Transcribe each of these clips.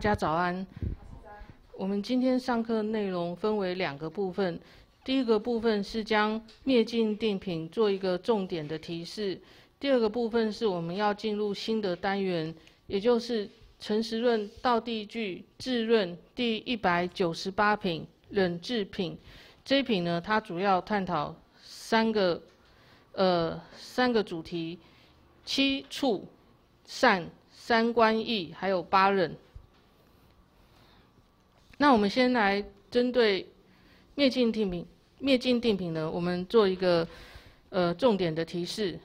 大家早安。我们今天上课内容分为两个部分，第一个部分是将灭尽定品做一个重点的提示，第二个部分是我们要进入新的单元，也就是陈实论道地句智论第一百九十八品忍智品。这一品呢，它主要探讨三个呃三个主题：七处善。三观义还有八忍。那我们先来针对灭尽定品，灭尽定品呢，我们做一个呃重点的提示。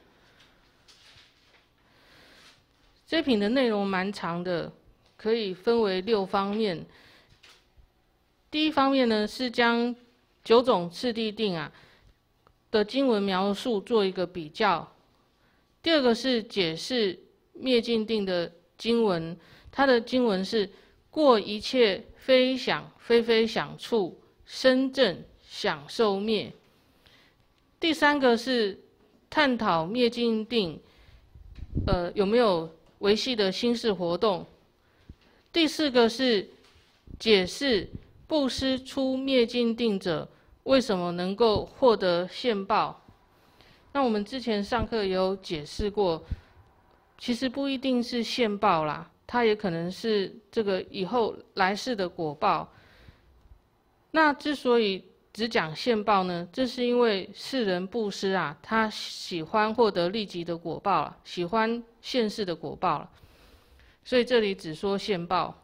这品的内容蛮长的，可以分为六方面。第一方面呢，是将九种次第定啊的经文描述做一个比较。第二个是解释。灭尽定的经文，它的经文是过一切非想非非想处生正享受灭。第三个是探讨灭尽定，呃有没有维系的心事活动？第四个是解释布施出灭尽定者为什么能够获得现报？那我们之前上课有解释过。其实不一定是现报啦，它也可能是这个以后来世的果报。那之所以只讲现报呢，这是因为世人布施啊，他喜欢获得立即的果报了，喜欢现世的果报了，所以这里只说现报。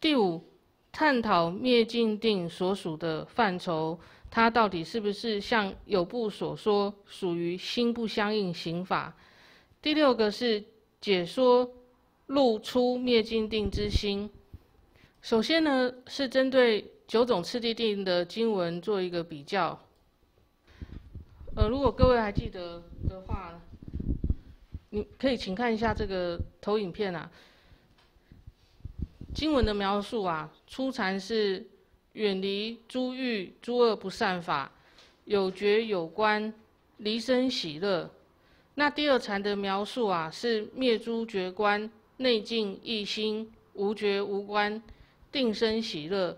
第五，探讨灭尽定所属的范畴，它到底是不是像有部所说，属于心不相应刑法？第六个是解说露出灭尽定之心。首先呢，是针对九种次第定的经文做一个比较。呃，如果各位还记得的话，你可以请看一下这个投影片啊。经文的描述啊，初禅是远离诸欲诸恶不善法，有觉有观，离生喜乐。那第二禅的描述啊，是灭诸觉观，内静一心，无觉无观，定生喜乐。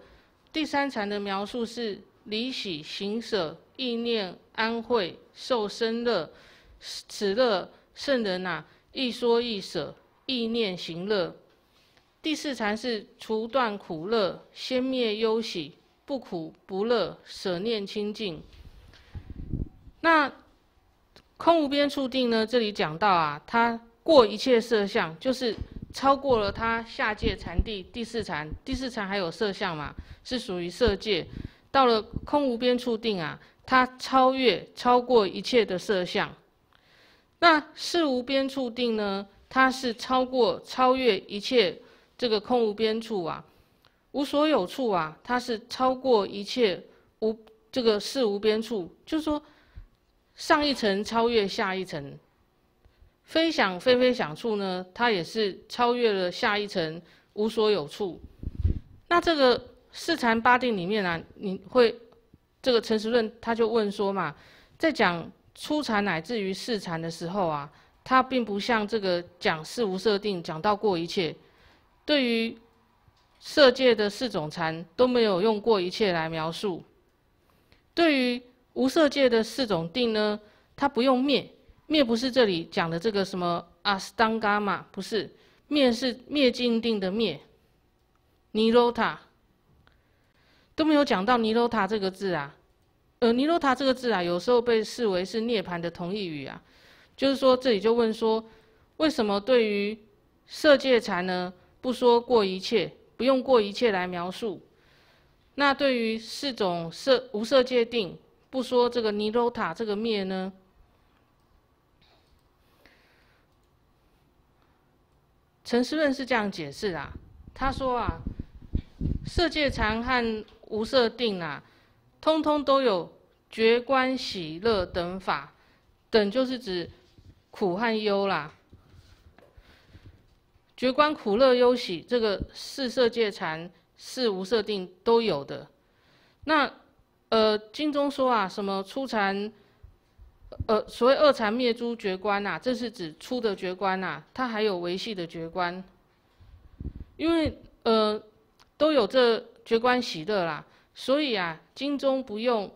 第三禅的描述是离喜行舍，意念安慧，受生乐。此乐圣人呐，一说一舍，意念行乐。第四禅是除断苦乐，先灭忧喜，不苦不乐，舍念清净。那。空无边处定呢？这里讲到啊，它过一切色相，就是超过了它下界禅地第四禅。第四禅还有色相嘛，是属于色界。到了空无边处定啊，它超越超过一切的色相。那事无边处定呢？它是超过超越一切这个空无边处啊，无所有处啊，它是超过一切无这个事无边处，就是说。上一层超越下一层，非想非非想处呢？它也是超越了下一层无所有处。那这个四禅八定里面啊，你会这个陈实论他就问说嘛，在讲初禅乃至于四禅的时候啊，它并不像这个讲四无色定讲到过一切，对于色界的四种禅都没有用过一切来描述，对于。无色界的四种定呢，它不用灭，灭不是这里讲的这个什么阿斯当伽嘛，不是，灭是灭尽定的灭，尼罗塔都没有讲到尼罗塔这个字啊，呃，尼罗塔这个字啊，有时候被视为是涅盘的同义语啊，就是说这里就问说，为什么对于色界禅呢，不说过一切，不用过一切来描述，那对于四种色无色界定。不说这个尼罗塔这个灭呢？陈思润是这样解释啊，他说啊，色界禅和无色定啊，通通都有觉观喜乐等法，等就是指苦和忧啦。觉观苦乐忧喜，这个四色界禅、四无色定都有的。那呃，经中说啊，什么初禅，呃，所谓二禅灭诸觉观呐，这是指初的绝观呐，它还有维系的绝观。因为呃，都有这觉观喜乐啦，所以啊，经中不用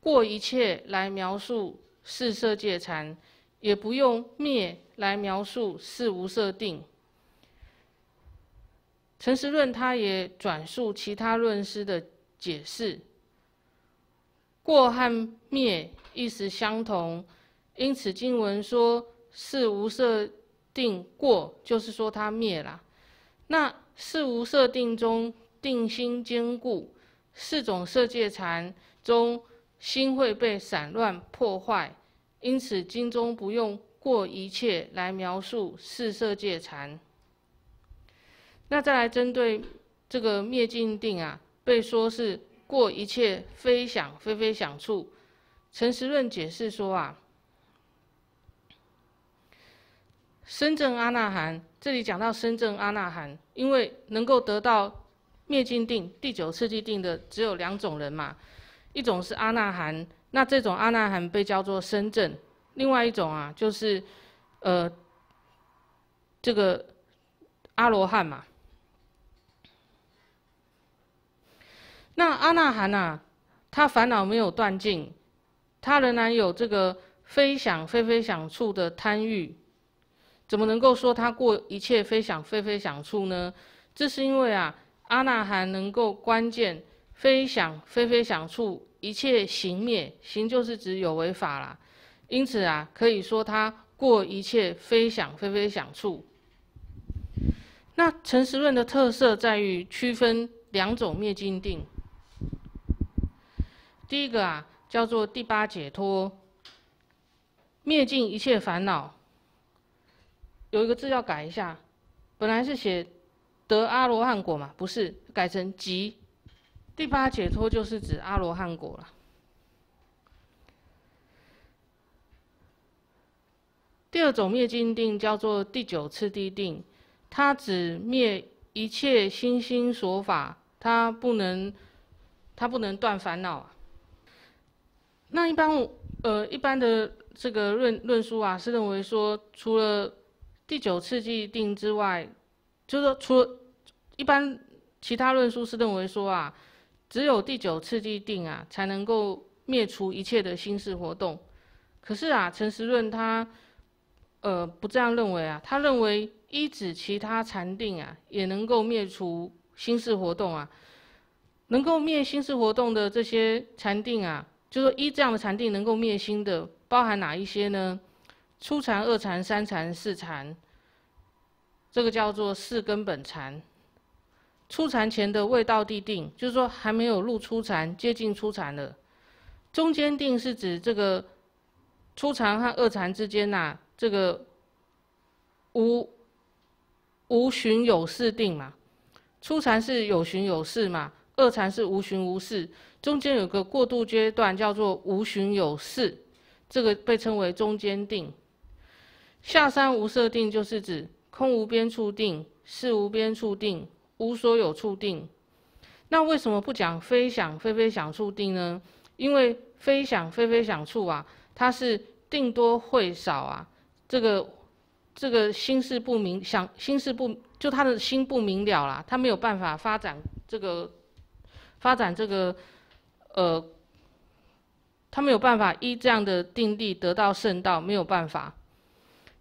过一切来描述四色界禅，也不用灭来描述四无色定。陈实论他也转述其他论师的解释，过和灭意思相同，因此经文说四无色定过，就是说它灭了。那四无色定中定心坚固，四种色界禅中心会被散乱破坏，因此经中不用过一切来描述四色界禅。那再来针对这个灭尽定啊，被说是过一切非想非非想处，陈时润解释说啊，深正阿那含，这里讲到深正阿那含，因为能够得到灭尽定第九次第定的只有两种人嘛，一种是阿那含，那这种阿那含被叫做深正，另外一种啊就是呃这个阿罗汉嘛。那阿那含呐，他烦恼没有断尽，他仍然有这个非想非非想处的贪欲，怎么能够说他过一切非想非非想处呢？这是因为啊，阿那含能够关键非想非非想处一切行灭，行就是指有为法啦，因此啊，可以说他过一切非想非非想处。那诚实论的特色在于区分两种灭尽定。第一个啊，叫做第八解脱，灭尽一切烦恼。有一个字要改一下，本来是写得阿罗汉果嘛，不是，改成即第八解脱，就是指阿罗汉果了。第二种灭尽定叫做第九次地定，它只灭一切心心所法，它不能，它不能断烦恼。那一般，呃，一般的这个论论述啊，是认为说，除了第九次既定之外，就是说，除了一般其他论述是认为说啊，只有第九次既定啊，才能够灭除一切的心事活动。可是啊，陈实论他，呃，不这样认为啊，他认为一指其他禅定啊，也能够灭除心事活动啊，能够灭心事活动的这些禅定啊。就说一这样的禅定能够灭心的，包含哪一些呢？初禅、二禅、三禅、四禅，这个叫做四根本禅。初禅前的未到地定，就是说还没有入初禅，接近初禅了。中间定是指这个初禅和二禅之间呐，这个无无寻有事定嘛。初禅是有寻有事嘛，二禅是无寻无事。中间有个过渡阶段，叫做无寻有事，这个被称为中间定。下三无色定就是指空无边处定、事无边处定、无所有处定。那为什么不讲非想非非想处定呢？因为非想非非想处啊，它是定多会少啊，这个这个心事不明，想心事不就他的心不明了啦，他没有办法发展这个发展这个。呃，他没有办法依这样的定力得到圣道，没有办法。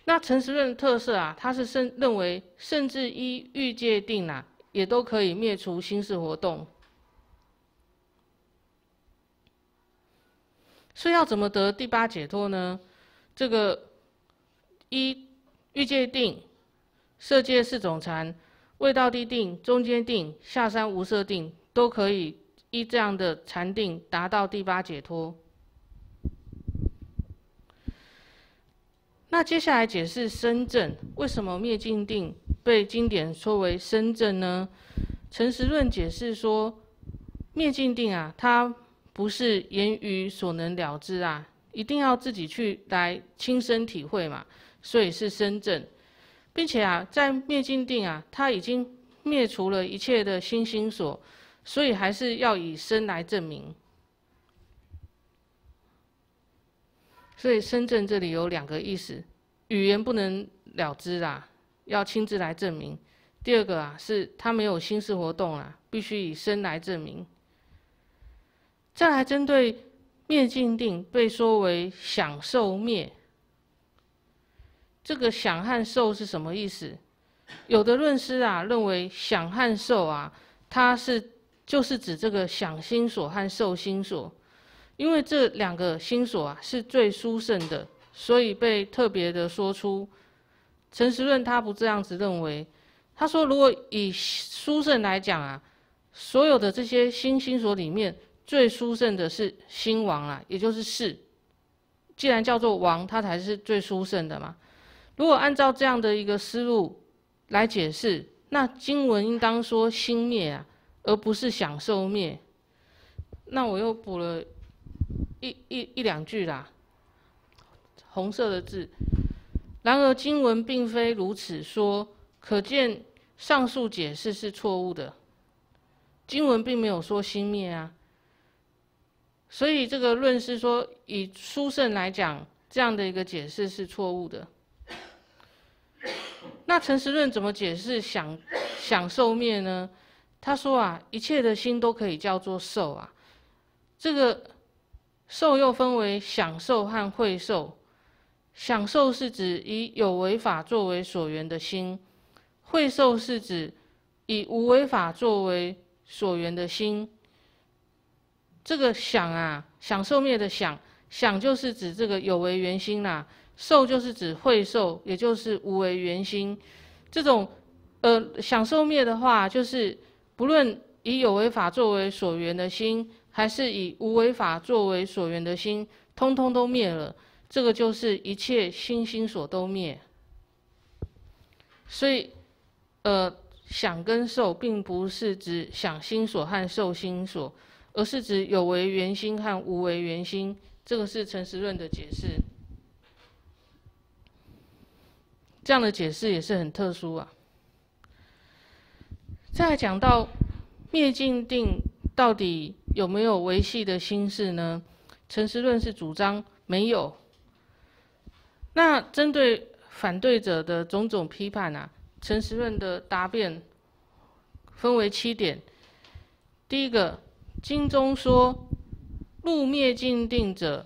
那诚实论特色啊，他是甚认为，甚至依欲界定啊，也都可以灭除心事活动。所以要怎么得第八解脱呢？这个一欲界定、色界四种禅、未到地定、中间定、下山无色定，都可以。依这样的禅定达到第八解脱。那接下来解释深圳，为什么灭尽定被经典说为深圳呢？陈实论解释说，灭尽定啊，它不是言语所能了之啊，一定要自己去来亲身体会嘛，所以是深圳，并且啊，在灭尽定啊，它已经灭除了一切的心心所。所以还是要以身来证明。所以深圳这里有两个意思，语言不能了之啦，要亲自来证明。第二个啊，是他没有心事活动啊，必须以身来证明。再来针对灭尽定被说为想受灭，这个想和受是什么意思？有的论师啊认为想和受啊，它是就是指这个想心所和受心所，因为这两个心所啊是最殊胜的，所以被特别的说出。陈实论他不这样子认为，他说如果以殊胜来讲啊，所有的这些心心所里面。最殊胜的是心王啊，也就是是。既然叫做王，它才是最殊胜的嘛。如果按照这样的一个思路来解释，那经文应当说心灭啊，而不是享受灭。那我又补了一一一两句啦，红色的字。然而经文并非如此说，可见上述解释是错误的。经文并没有说心灭啊。所以这个论是说，以书圣来讲，这样的一个解释是错误的。那陈实论怎么解释享享受灭呢？他说啊，一切的心都可以叫做受啊。这个受又分为享受和会受。享受是指以有为法作为所缘的心，会受是指以无为法作为所缘的心。这个想啊，享受灭的想，想就是指这个有为圆心啦；受就是指会受，也就是无为圆心。这种呃享受灭的话，就是不论以有为法作为所缘的心，还是以无为法作为所缘的心，通通都灭了。这个就是一切心心所都灭。所以，呃，想跟受，并不是指想心所和受心所。而是指有为圆心和无为圆心，这个是诚实论的解释。这样的解释也是很特殊啊。再讲到灭尽定到底有没有维系的心事呢？诚实论是主张没有。那针对反对者的种种批判啊，诚实论的答辩分为七点。第一个。经中说，入灭尽定者，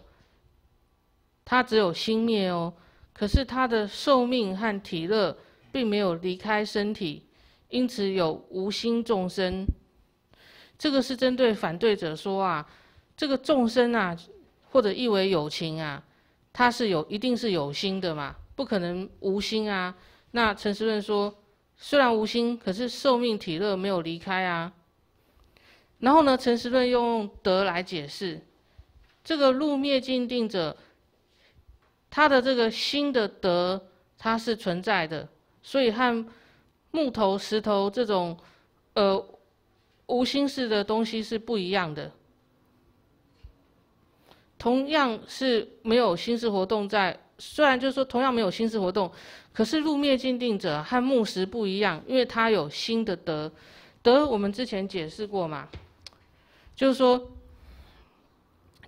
他只有心灭哦，可是他的寿命和体乐并没有离开身体，因此有无心众生。这个是针对反对者说啊，这个众生啊，或者意为有情啊，他是有一定是有心的嘛，不可能无心啊。那陈时润说，虽然无心，可是寿命体乐没有离开啊。然后呢，陈实论用德来解释，这个入灭尽定者，他的这个心的德，它是存在的，所以和木头、石头这种呃无心事的东西是不一样的。同样是没有心事活动在，虽然就是说同样没有心事活动，可是入灭尽定者和木石不一样，因为它有心的德，德我们之前解释过嘛。就是说，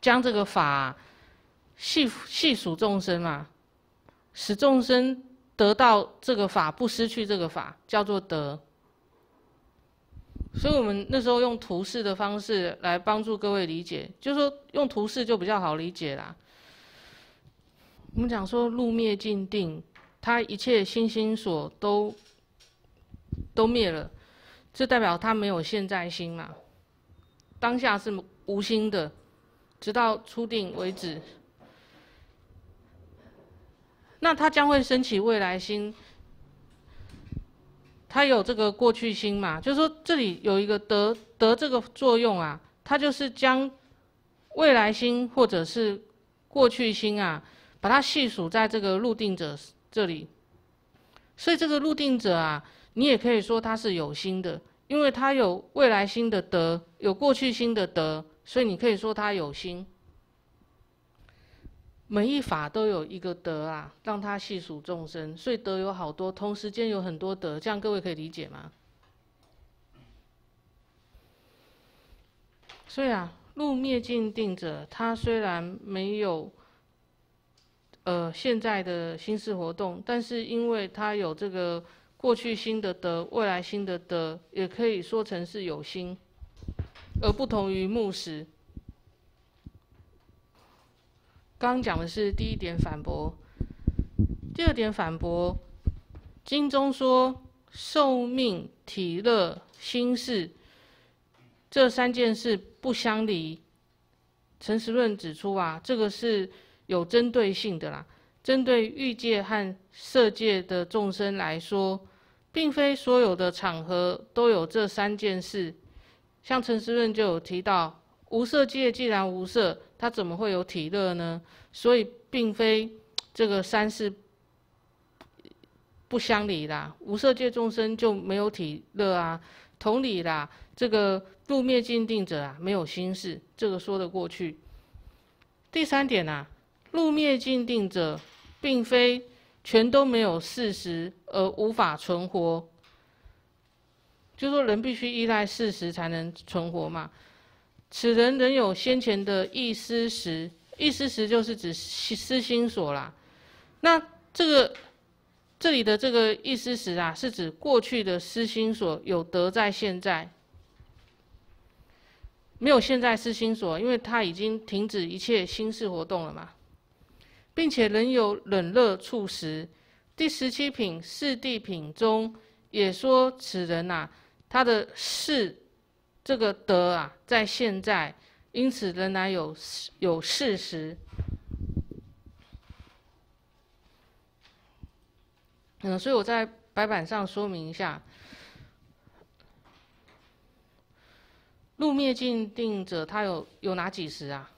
将这个法细细数众生嘛，使众生得到这个法，不失去这个法，叫做德。所以我们那时候用图示的方式来帮助各位理解，就是说用图示就比较好理解啦。我们讲说入灭尽定，他一切心心所都都灭了，这代表他没有现在心嘛。当下是无心的，直到初定为止。那他将会升起未来心，他有这个过去心嘛？就是说，这里有一个得得这个作用啊，它就是将未来心或者是过去心啊，把它细数在这个入定者这里。所以这个入定者啊，你也可以说他是有心的。因为他有未来心的德，有过去心的德，所以你可以说他有心。每一法都有一个德啊，让他细数众生，所以德有好多，同时间有很多德，这样各位可以理解吗？所以啊，入灭尽定者，他虽然没有呃现在的心事活动，但是因为他有这个。过去心的得，未来心的得，也可以说成是有心，而不同于木实。刚刚讲的是第一点反驳，第二点反驳，经中说寿命、体乐、心事这三件事不相离。陈实论指出啊，这个是有针对性的啦，针对欲界和色界的众生来说，并非所有的场合都有这三件事。像陈实润就有提到，无色界既然无色。他怎么会有体热呢？所以并非这个三世不相离啦，无色界众生就没有体热啊。同理啦，这个入灭尽定者啊，没有心事，这个说得过去。第三点啊，入灭尽定者，并非全都没有事实而无法存活，就说人必须依赖事实才能存活嘛。此人仍有先前的意思时，意思时就是指思心所啦。那这个这里的这个意思时啊，是指过去的思心所有得在现在，没有现在思心所，因为他已经停止一切心事活动了嘛，并且仍有冷热处时。第十七品四谛品中也说此人呐，他的事。这个德啊，在现在，因此仍然有有事实。嗯，所以我在白板上说明一下：入灭尽定者，他有有哪几时啊？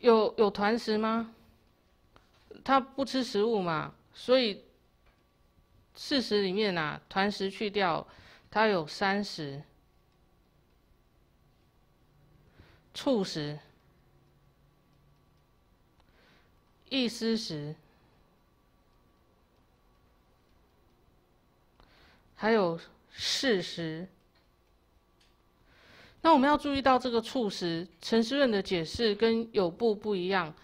有有团食吗？他不吃食物嘛，所以。四十里面呐，团食去掉，它有三十，促时、意思时，还有四十。那我们要注意到这个促时，陈思润的解释跟有部不一样，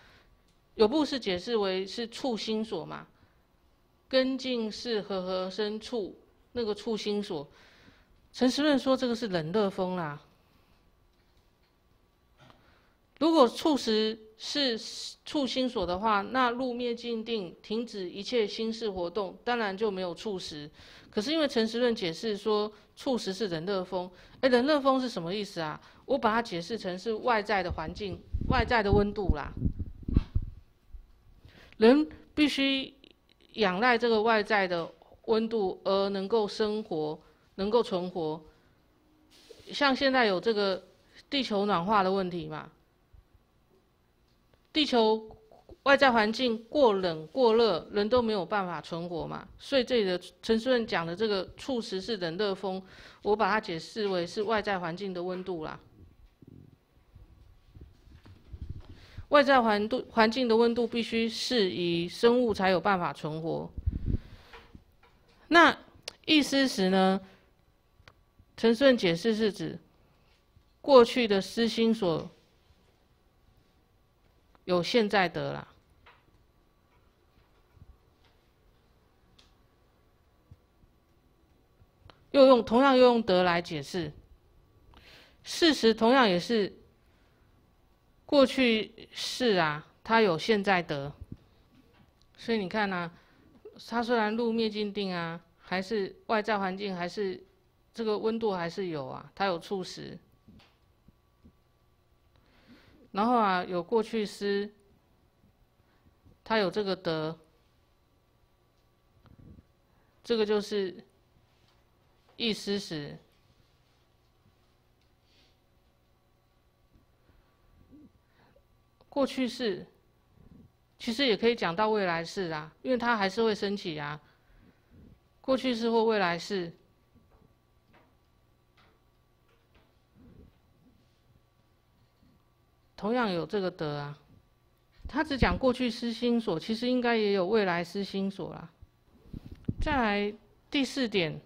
有部是解释为是促心所嘛。根茎是和合生处，那个处心所。陈时润说这个是冷热风啦。如果处时是处心所的话，那入灭静定，停止一切心事活动，当然就没有处时。可是因为陈时润解释说处时是冷热风，哎，冷热风是什么意思啊？我把它解释成是外在的环境、外在的温度啦。人必须。仰赖这个外在的温度而能够生活、能够存活。像现在有这个地球暖化的问题嘛？地球外在环境过冷、过热，人都没有办法存活嘛。所以这里的陈书任讲的这个处时是冷热风，我把它解释为是外在环境的温度啦。外在环度环境的温度必须适宜生物才有办法存活。那意思时呢？陈顺解释是指过去的私心所有现在得了，又用同样又用得来解释事实，同样也是。过去是啊，它有现在得，所以你看呢，它虽然入灭尽定啊，还是外在环境还是这个温度还是有啊，它有处时，然后啊有过去思，它有这个得，这个就是意思时。过去式，其实也可以讲到未来式啊，因为它还是会升起啊。过去式或未来式，同样有这个德啊。他只讲过去失心所，其实应该也有未来失心所啦。再来第四点。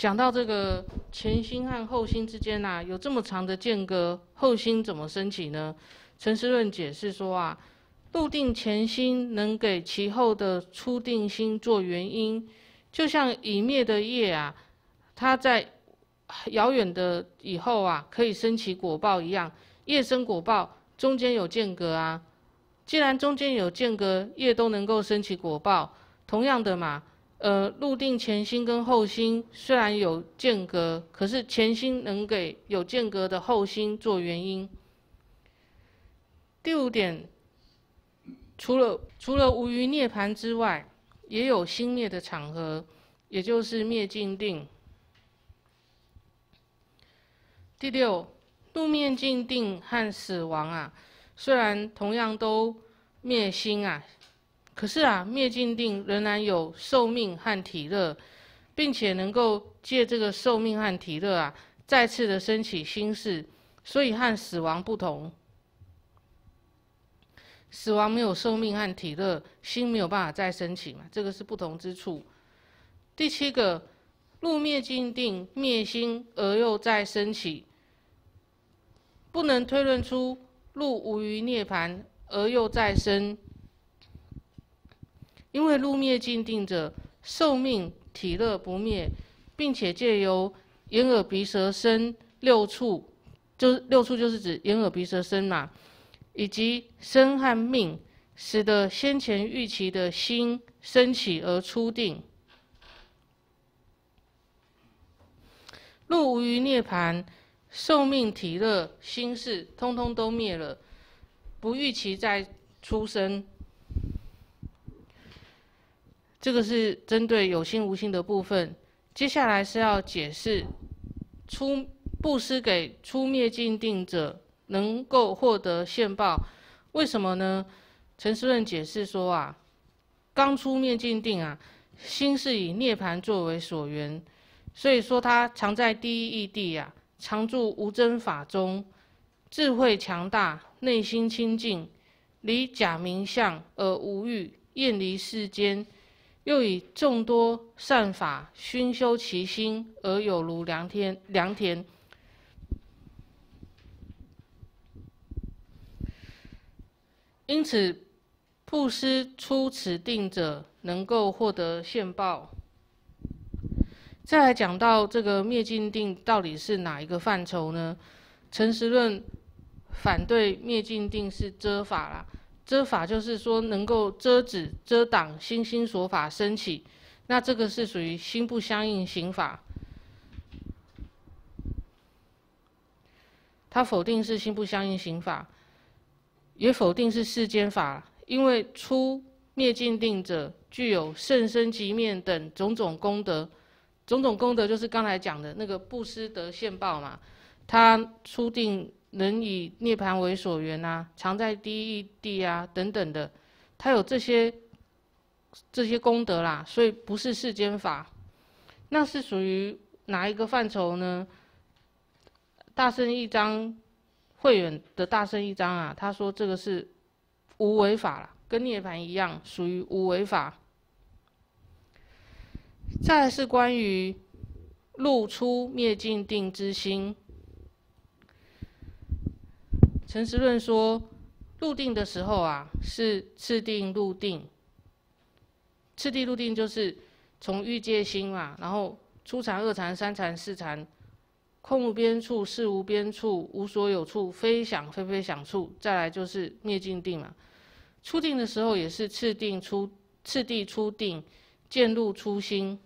讲到这个前心和后心之间呐，有这么长的间隔，后心怎么升起呢？陈思润解释说啊，入定前心能给其后的初定心做原因，就像已灭的业啊，它在遥远的以后啊，可以升起果报一样，业生果报中间有间隔啊。既然中间有间隔，业都能够升起果报，同样的嘛，呃，入定前心跟后心虽然有间隔，可是前心能给有间隔的后心做原因。第五点。除了除了无余涅盘之外，也有心灭的场合，也就是灭尽定。第六，入灭尽定和死亡啊，虽然同样都灭心啊，可是啊，灭尽定仍然有寿命和体热，并且能够借这个寿命和体热啊，再次的升起心事，所以和死亡不同。死亡没有寿命和体热，心没有办法再升起嘛，这个是不同之处。第七个，入灭尽定灭心而又再升起，不能推论出入无余涅盘而又再生，因为入灭尽定者寿命体乐不灭，并且借由眼耳鼻舌身六处，就是六处就是指眼耳鼻舌身嘛。以及生和命，使得先前预期的心升起而出定，入无余涅盘，寿命体乐心事通通都灭了，不预期再出生。这个是针对有心无心的部分。接下来是要解释出布施给出灭尽定者。能够获得现报，为什么呢？陈思润解释说啊，刚出灭尽定啊，心是以涅盘作为所缘，所以说他常在第一义地啊，常住无真法中，智慧强大，内心清净，离假名相而无欲，厌离世间，又以众多善法熏修其心，而有如良天良田。因此，布施出此定者，能够获得现报。再来讲到这个灭尽定到底是哪一个范畴呢？诚实论反对灭尽定是遮法啦，遮法就是说能够遮止、遮挡心心所法升起，那这个是属于心不相应行法。他否定是心不相应行法。也否定是世间法，因为出灭尽定者具有甚深极面等种种功德，种种功德就是刚才讲的那个布施得现报嘛。他出定能以涅盘为所缘啊，常在第一地啊等等的，他有这些这些功德啦，所以不是世间法。那是属于哪一个范畴呢？大圣一章。慧远的大圣一章啊，他说这个是无为法了，跟涅盘一样，属于无为法。再来是关于入出灭尽定之心，陈实论说，入定的时候啊，是次定入定，次第入定就是从欲界心嘛，然后初禅、二禅、三禅、四禅。空无边处，事无边处，无所有处，非想非非想处。再来就是灭尽定嘛。初定的时候也是次定初次第初定，渐入初心。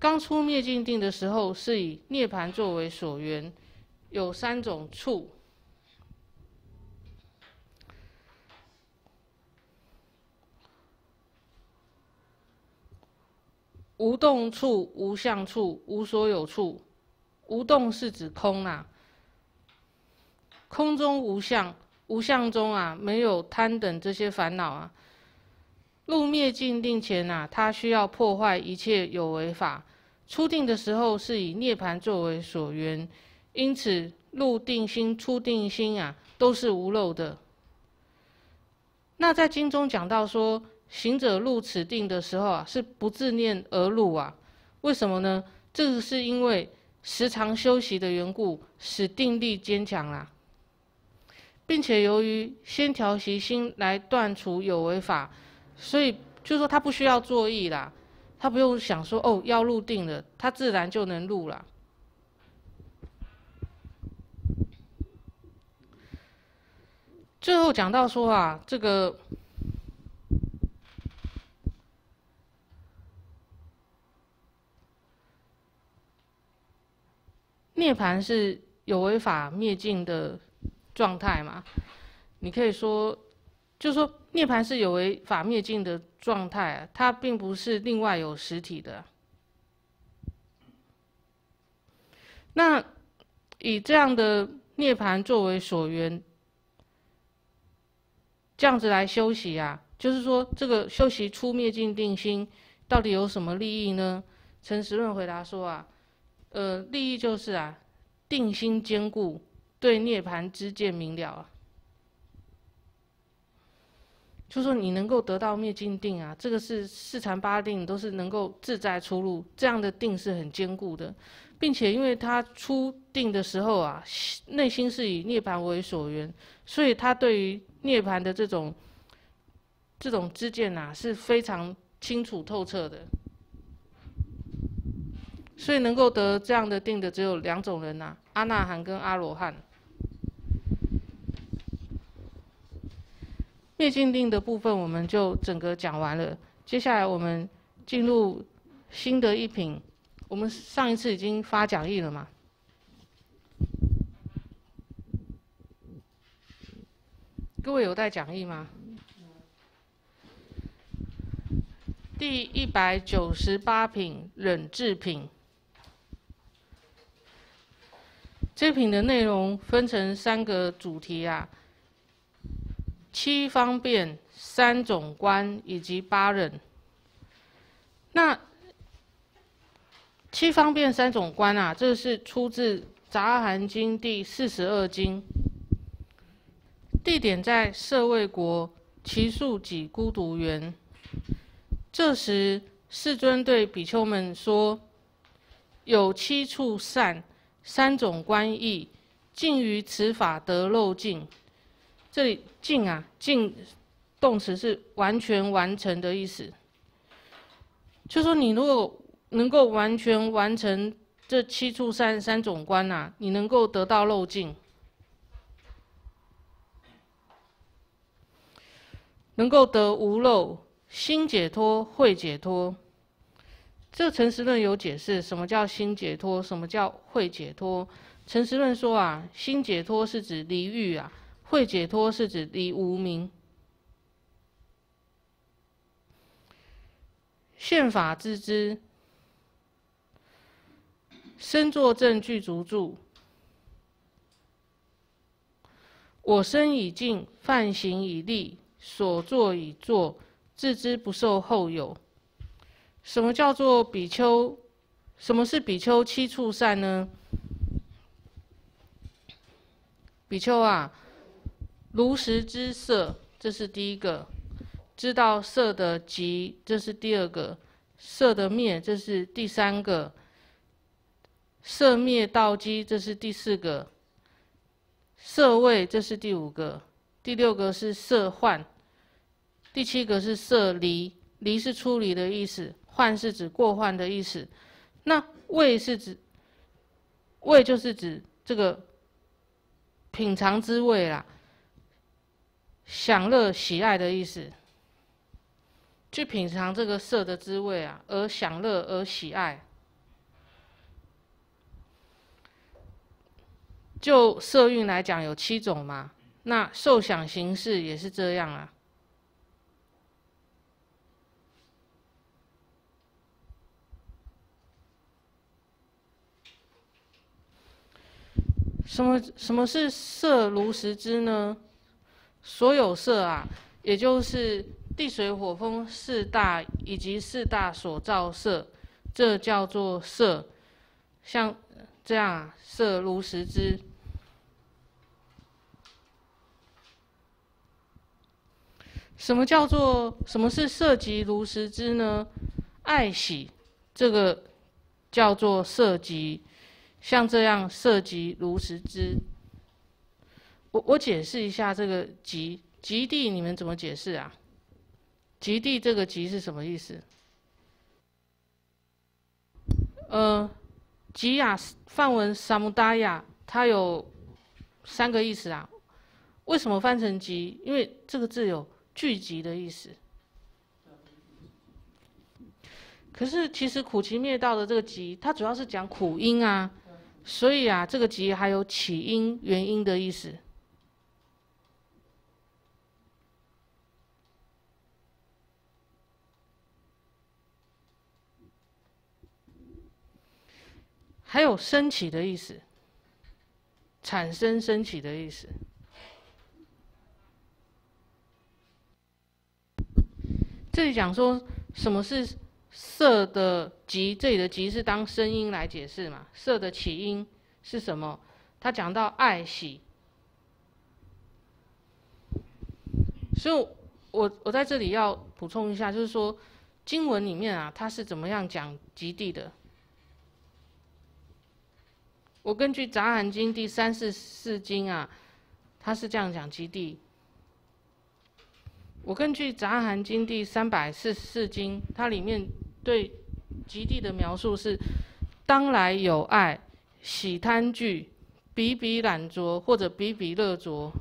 刚出灭尽定的时候，是以涅盘作为所缘，有三种处：无动处、无相处、无所有处。无动是指空啊，空中无相，无相中啊没有贪等这些烦恼啊。入灭尽定前啊，他需要破坏一切有为法。初定的时候是以涅盘作为所缘，因此入定心、初定心啊都是无漏的。那在经中讲到说，行者入此定的时候啊，是不自念而入啊。为什么呢？这个是因为。时常修习的缘故，使定力坚强啦，并且由于先调息心来断除有为法，所以就说他不需要作意啦，他不用想说哦要入定了，他自然就能入了。最后讲到说啊，这个涅槃是有为法灭尽的状态嘛？你可以说，就是说涅槃是有为法灭尽的状态，它并不是另外有实体的。那以这样的涅槃作为所缘。这样子来休息啊，就是说这个休息出灭尽定心，到底有什么利益呢？陈时润回答说啊，呃，利益就是啊，定心坚固，对涅盘之见明了啊。就说你能够得到灭尽定啊，这个是四禅八定都是能够自在出入，这样的定是很坚固的，并且因为他出定的时候啊，内心是以涅盘为所缘，所以他对于涅盘的这种这种知见呐，是非常清楚透彻的，所以能够得这样的定的只有两种人呐，阿那含跟阿罗汉。灭尽定的部分我们就整个讲完了，接下来我们进入新的一品，我们上一次已经发讲义了嘛？各位有带讲义吗？第一百九十八品忍智品，这品的内容分成三个主题啊：七方便、三种观以及八忍。那七方便、三种观啊，这是出自《杂阿含经》第四十二经。地点在舍卫国奇树己孤独园。这时，世尊对比丘们说：“有七处善，三种观意，尽于此法得漏尽。”这里“尽”啊，“尽”动词是完全完成的意思。就说你如果能够完全完成这七处三三种观呐，你能够得到漏尽。能够得无漏心解脱、慧解脱，这陈实论有解释什么叫心解脱，什么叫慧解脱。陈实论说啊，心解脱是指离欲啊，慧解脱是指离无明。宪法之之，身作证具足住，我身已尽，犯行已立。所作已作，自知不受后有。什么叫做比丘？什么是比丘七处善呢？比丘啊，如实知色，这是第一个；知道色的极，这是第二个；色的灭，这是第三个；色灭道基，这是第四个；色味，这是第五个。第六个是色幻，第七个是色离，离是出离的意思，幻是指过患的意思。那味是指，味就是指这个品尝滋味啦，享乐喜爱的意思。去品尝这个色的滋味啊，而享乐而喜爱。就色蕴来讲，有七种嘛。那受想行识也是这样啊。什么什么是色如实知呢？所有色啊，也就是地水火风四大以及四大所造色，这叫做色。像这样啊，色如实知。什么叫做什么是色即如实知呢？爱喜，这个叫做色即，像这样涉及如实知。我我解释一下这个极极地，你们怎么解释啊？极地这个极是什么意思？呃，极呀，梵文萨姆达亚，它有三个意思啊。为什么翻成极？因为这个字有聚集的意思。可是其实苦集灭道的这个集，它主要是讲苦因啊，所以啊，这个集还有起因、原因的意思。还有升起的意思，产生升起的意思。这里讲说什么是色的极，这里的极是当声音来解释嘛？色的起因是什么？他讲到爱喜，所以我我在这里要补充一下，就是说经文里面啊，它是怎么样讲极地的？我根据《杂含经》第三四四经啊，它是这样讲极地。我根据《杂含经》第三百四十四经，它里面对极地的描述是：当来有爱，喜贪惧，比比懒浊，或者比比乐浊。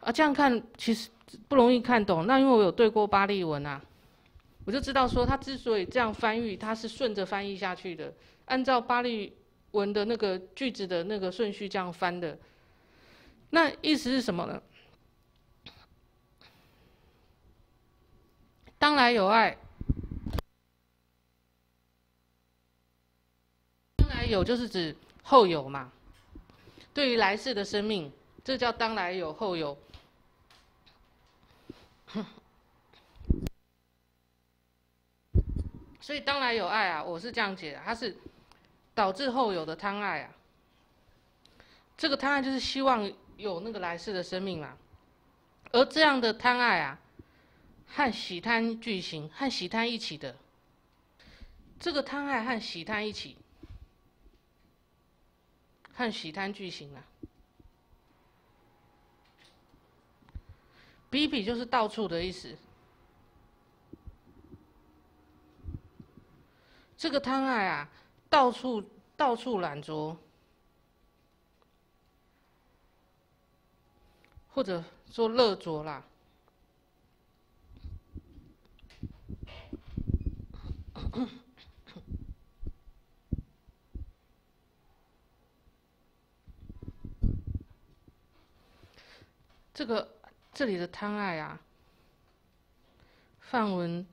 啊，这样看其实不容易看懂。那因为我有对过巴利文啊，我就知道说，他之所以这样翻译，他是顺着翻译下去的，按照巴利。文的那个句子的那个顺序这样翻的，那意思是什么呢？当来有爱，当来有就是指后有嘛。对于来世的生命，这叫当来有后有。所以当来有爱啊，我是这样解的，它是。导致后有的贪爱啊，这个贪爱就是希望有那个来世的生命嘛，而这样的贪爱啊，和喜贪俱行，和喜贪一起的，这个贪爱和喜贪一起，和喜贪俱行啊，比比就是到处的意思，这个贪爱啊。到处到处懒着，或者说乐着啦。这个这里的贪爱啊，梵文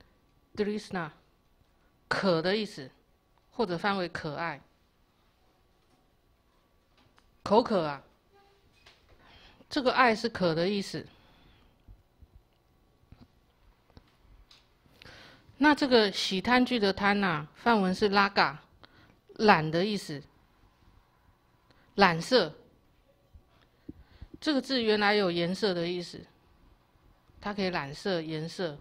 “drisna”，渴的意思。或者翻为可爱，口渴啊，这个爱是渴的意思。那这个喜贪具的贪呐，范文是拉嘎，懒的意思，懒色。这个字原来有颜色的意思，它可以染色颜色。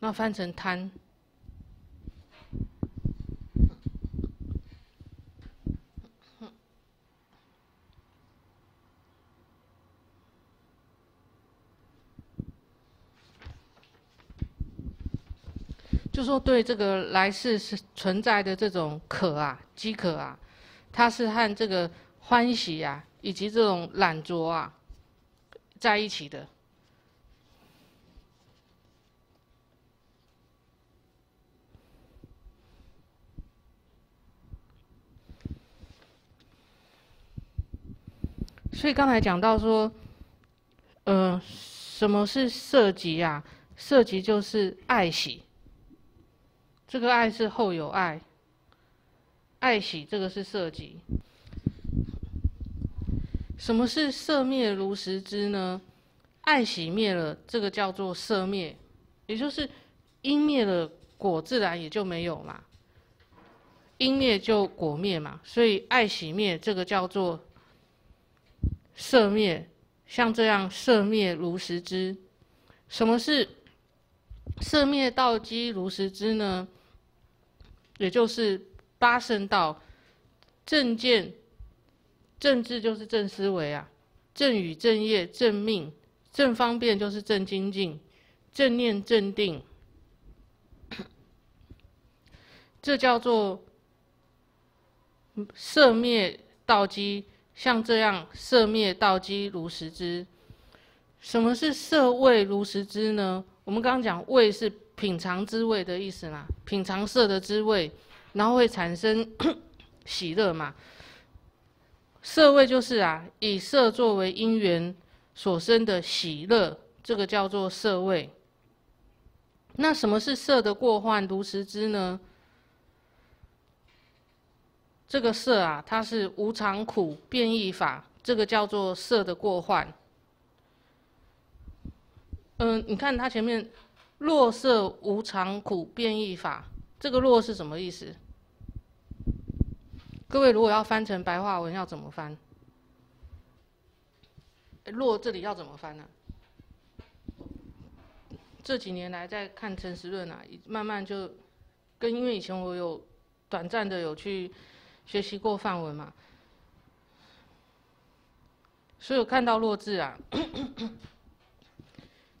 那翻成贪，就说对这个来世是存在的这种渴啊、饥渴啊，它是和这个欢喜啊，以及这种懒惰啊在一起的。所以刚才讲到说，呃，什么是色即啊？色即就是爱喜。这个爱是后有爱，爱喜这个是色即。什么是色灭如实知呢？爱喜灭了，这个叫做色灭，也就是因灭了，果自然也就没有嘛。因灭就果灭嘛，所以爱喜灭这个叫做。色灭，像这样色灭如实知。什么是色灭道基如实知呢？也就是八圣道正见、正智就是正思维啊，正语、正业、正命、正方便就是正精进、正念、正定，这叫做色灭道基。像这样色灭道基如实知。什么是色味如实知呢？我们刚刚讲味是品尝滋味的意思嘛，品尝色的滋味，然后会产生 喜乐嘛。色味就是啊，以色作为因缘所生的喜乐，这个叫做色味。那什么是色的过患如实知呢？这个色啊，它是无常苦变异法，这个叫做色的过患。嗯，你看它前面“落色无常苦变异法”，这个“落”是什么意思？各位如果要翻成白话文，要怎么翻？“落”这里要怎么翻呢？这几年来在看陈实润啊，慢慢就跟因为以前我有短暂的有去。学习过范文嘛？所以我看到弱字啊，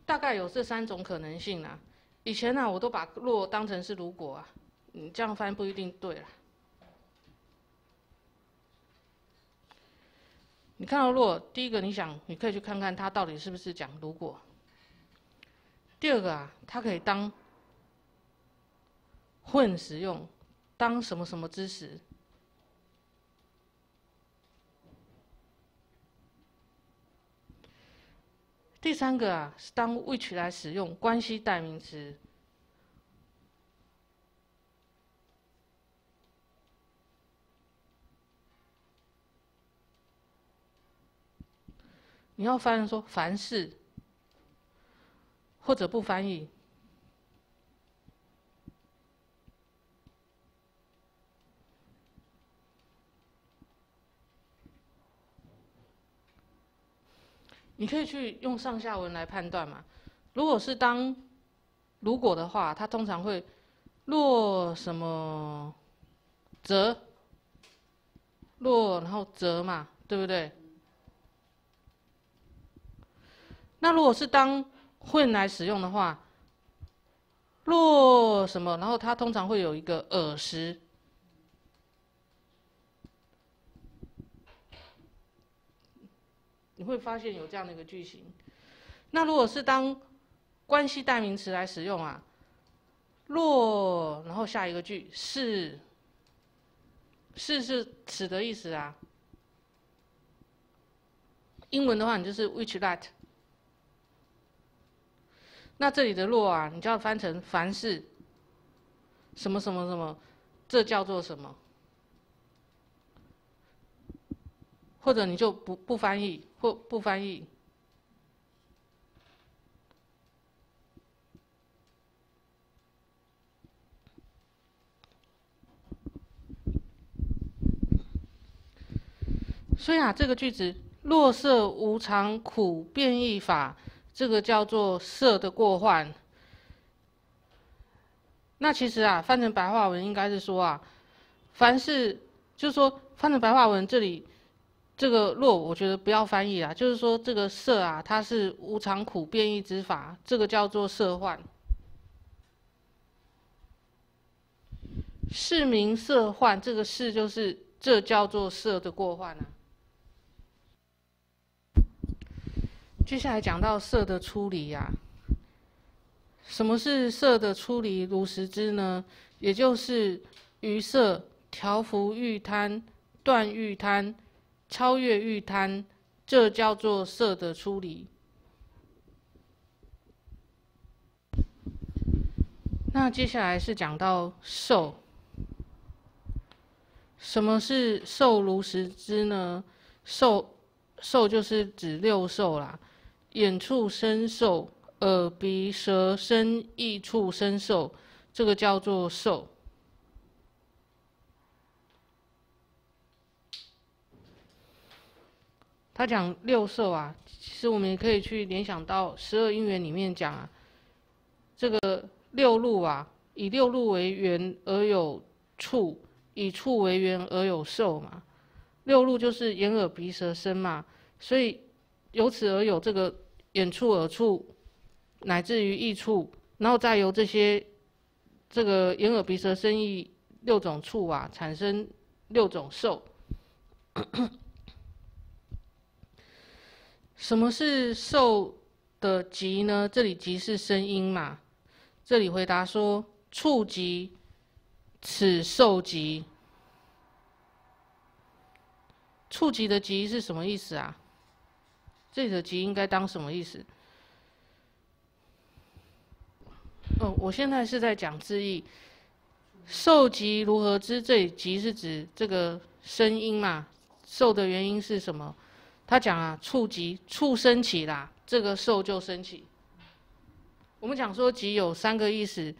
大概有这三种可能性啊。以前呢，我都把若当成是如果啊，你这样翻不一定对啦。你看到若，第一个你想，你可以去看看它到底是不是讲如果。第二个啊，它可以当混使用，当什么什么之时。第三个啊，是当 which 来使用关系代名词。你要翻译说凡事，或者不翻译。你可以去用上下文来判断嘛。如果是当如果的话，它通常会若什么则若然后则嘛，对不对？那如果是当混来使用的话，若什么，然后它通常会有一个耳时。你会发现有这样的一个句型。那如果是当关系代名词来使用啊，若然后下一个句是是是此的意思啊。英文的话，你就是 which that。那这里的若啊，你就要翻成凡是什么什么什么，这叫做什么？或者你就不不翻译。或不翻译，所以啊，这个句子“若色无常苦变异法”，这个叫做色的过患。那其实啊，翻成白话文应该是说啊，凡是就是说翻成白话文这里。这个“若”我觉得不要翻译啦，就是说这个“色”啊，它是无常苦变异之法，这个叫做色幻。是名色幻，这个“是”就是这叫做色的过患啊。接下来讲到色的出离呀，什么是色的出离？如实知呢？也就是于色调伏欲贪，断欲贪。超越欲贪，这叫做色的出离。那接下来是讲到受，什么是受如实知呢？受受就是指六受啦，眼触身受，耳鼻舌身意触身受，这个叫做受。他讲六受啊，其实我们也可以去联想到十二因缘里面讲啊，这个六路啊，以六路为缘而有处，以触为缘而有受嘛，六路就是眼耳鼻舌身嘛，所以由此而有这个眼触、耳触，乃至于意触，然后再由这些这个眼耳鼻舌身意六种触啊，产生六种受。什么是受的极呢？这里极是声音嘛？这里回答说：触及，此受极。触及的极是什么意思啊？这里的极应该当什么意思？哦，我现在是在讲字义。受极如何知？这里极是指这个声音嘛？受的原因是什么？他讲啊，触及触升起啦，这个受就升起。我们讲说即有三个意思，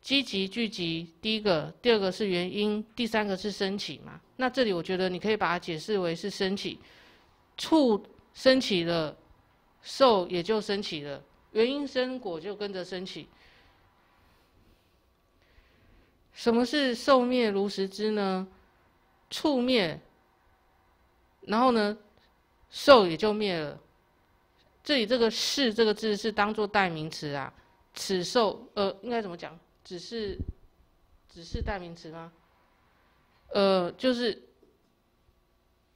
积极聚集，第一个，第二个是原因，第三个是升起嘛。那这里我觉得你可以把它解释为是升起，触升起了，受也就升起了，原因生果就跟着升起。什么是受灭如实知呢？触灭，然后呢？受也就灭了。这里这个“是”这个字是当做代名词啊。此受，呃，应该怎么讲？只是，只是代名词吗？呃，就是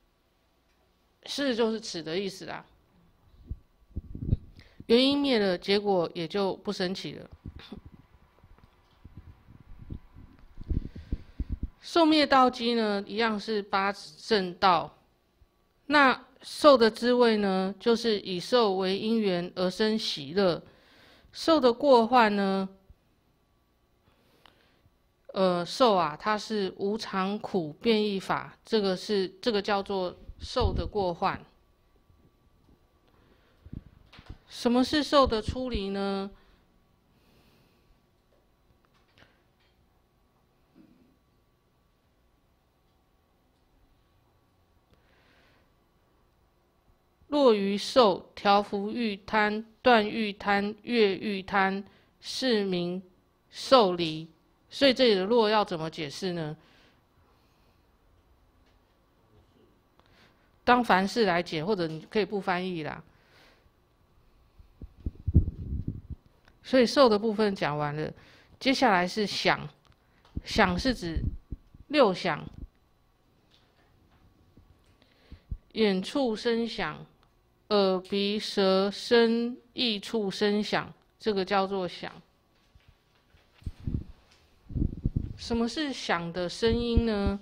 “是”就是“此”的意思啦。原因灭了，结果也就不生起了。受灭道基呢，一样是八正道。那受的滋味呢，就是以受为因缘而生喜乐；受的过患呢，呃，受啊，它是无常苦变异法，这个是这个叫做受的过患。什么是受的出离呢？若于受调伏欲贪断欲贪越欲贪是名受离，所以这里的若要怎么解释呢？当凡事来解，或者你可以不翻译啦。所以受的部分讲完了，接下来是想，想是指六想，眼处声响。耳鼻舌身意触声响，这个叫做响。什么是响的声音呢？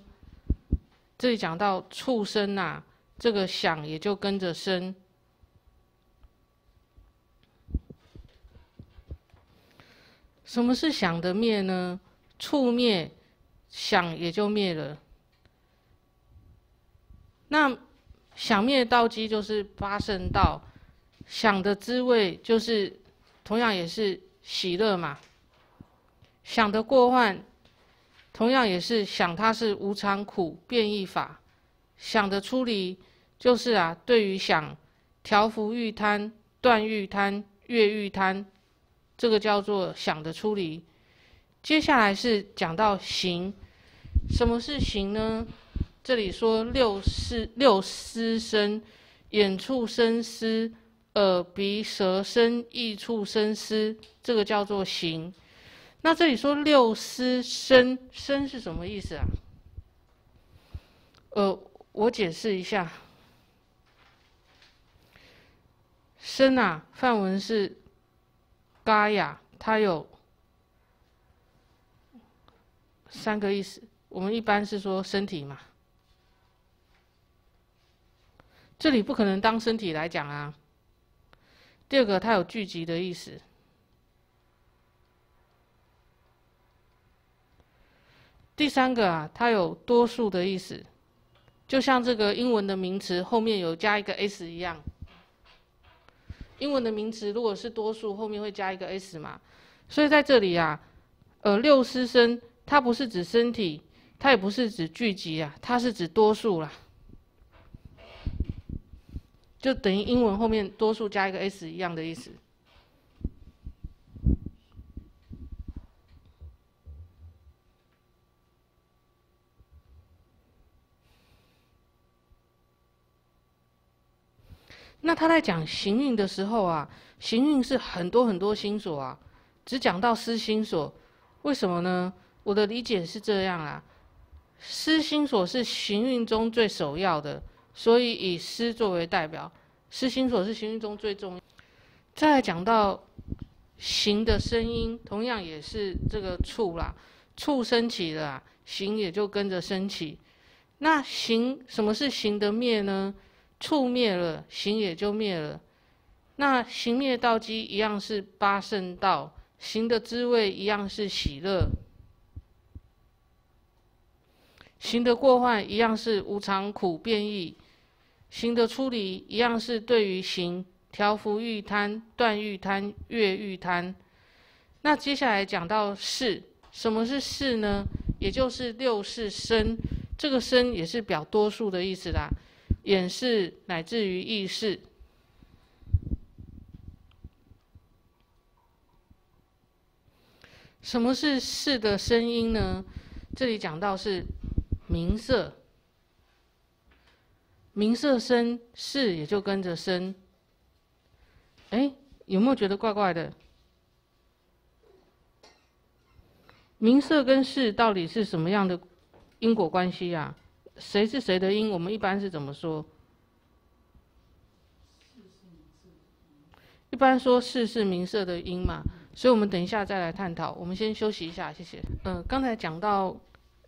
这里讲到触声呐，这个响也就跟着生。什么是响的灭呢？触灭，响也就灭了。那。想灭道基就是八圣道，想的滋味就是同样也是喜乐嘛。想的过患，同样也是想它是无常苦变异法。想的出离就是啊，对于想调伏欲贪、断欲贪、越欲贪，这个叫做想的出离。接下来是讲到行，什么是行呢？这里说六思六思身，眼处生思，耳鼻舌身意处生思，这个叫做行。那这里说六思身，身是什么意思啊？呃，我解释一下。身啊，梵文是嘎雅，它有三个意思。我们一般是说身体嘛。这里不可能当身体来讲啊。第二个，它有聚集的意思。第三个啊，它有多数的意思，就像这个英文的名词后面有加一个 s 一样。英文的名词如果是多数，后面会加一个 s 嘛？所以在这里啊，呃，六师生它不是指身体，它也不是指聚集啊，它是指多数啦。就等于英文后面多数加一个 s 一样的意思。那他在讲行运的时候啊，行运是很多很多星所啊，只讲到失星所，为什么呢？我的理解是这样啊，失星所是行运中最首要的。所以以失作为代表，失星所是行运中最重要。再来讲到行的声音，同样也是这个触啦，触升起了，行也就跟着升起。那行什么是行的灭呢？触灭了，行也就灭了。那行灭道基一样是八圣道，行的滋味一样是喜乐，行的过患一样是无常苦变异，行的出离一样是对于行调伏欲贪、断欲贪、越欲贪。那接下来讲到事，什么是事呢？也就是六是生。这个生也是表多数的意思啦，眼视乃至于意识。什么是视的声音呢？这里讲到是明色，明色生，事也就跟着生。哎，有没有觉得怪怪的？明色跟事到底是什么样的？因果关系啊，谁是谁的因？我们一般是怎么说？一般说事是名色的因嘛，所以我们等一下再来探讨。我们先休息一下，谢谢。嗯，刚才讲到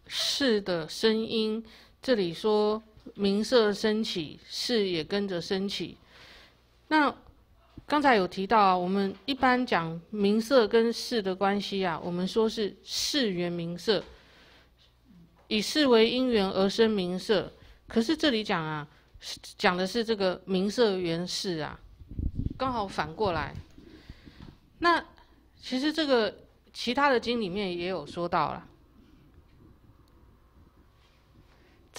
事的声音，这里说名色升起，事也跟着升起。那刚才有提到啊，我们一般讲名色跟事的关系啊，我们说是事缘名色。以事为因缘而生名色，可是这里讲啊，讲的是这个名色缘事啊，刚好反过来。那其实这个其他的经里面也有说到了，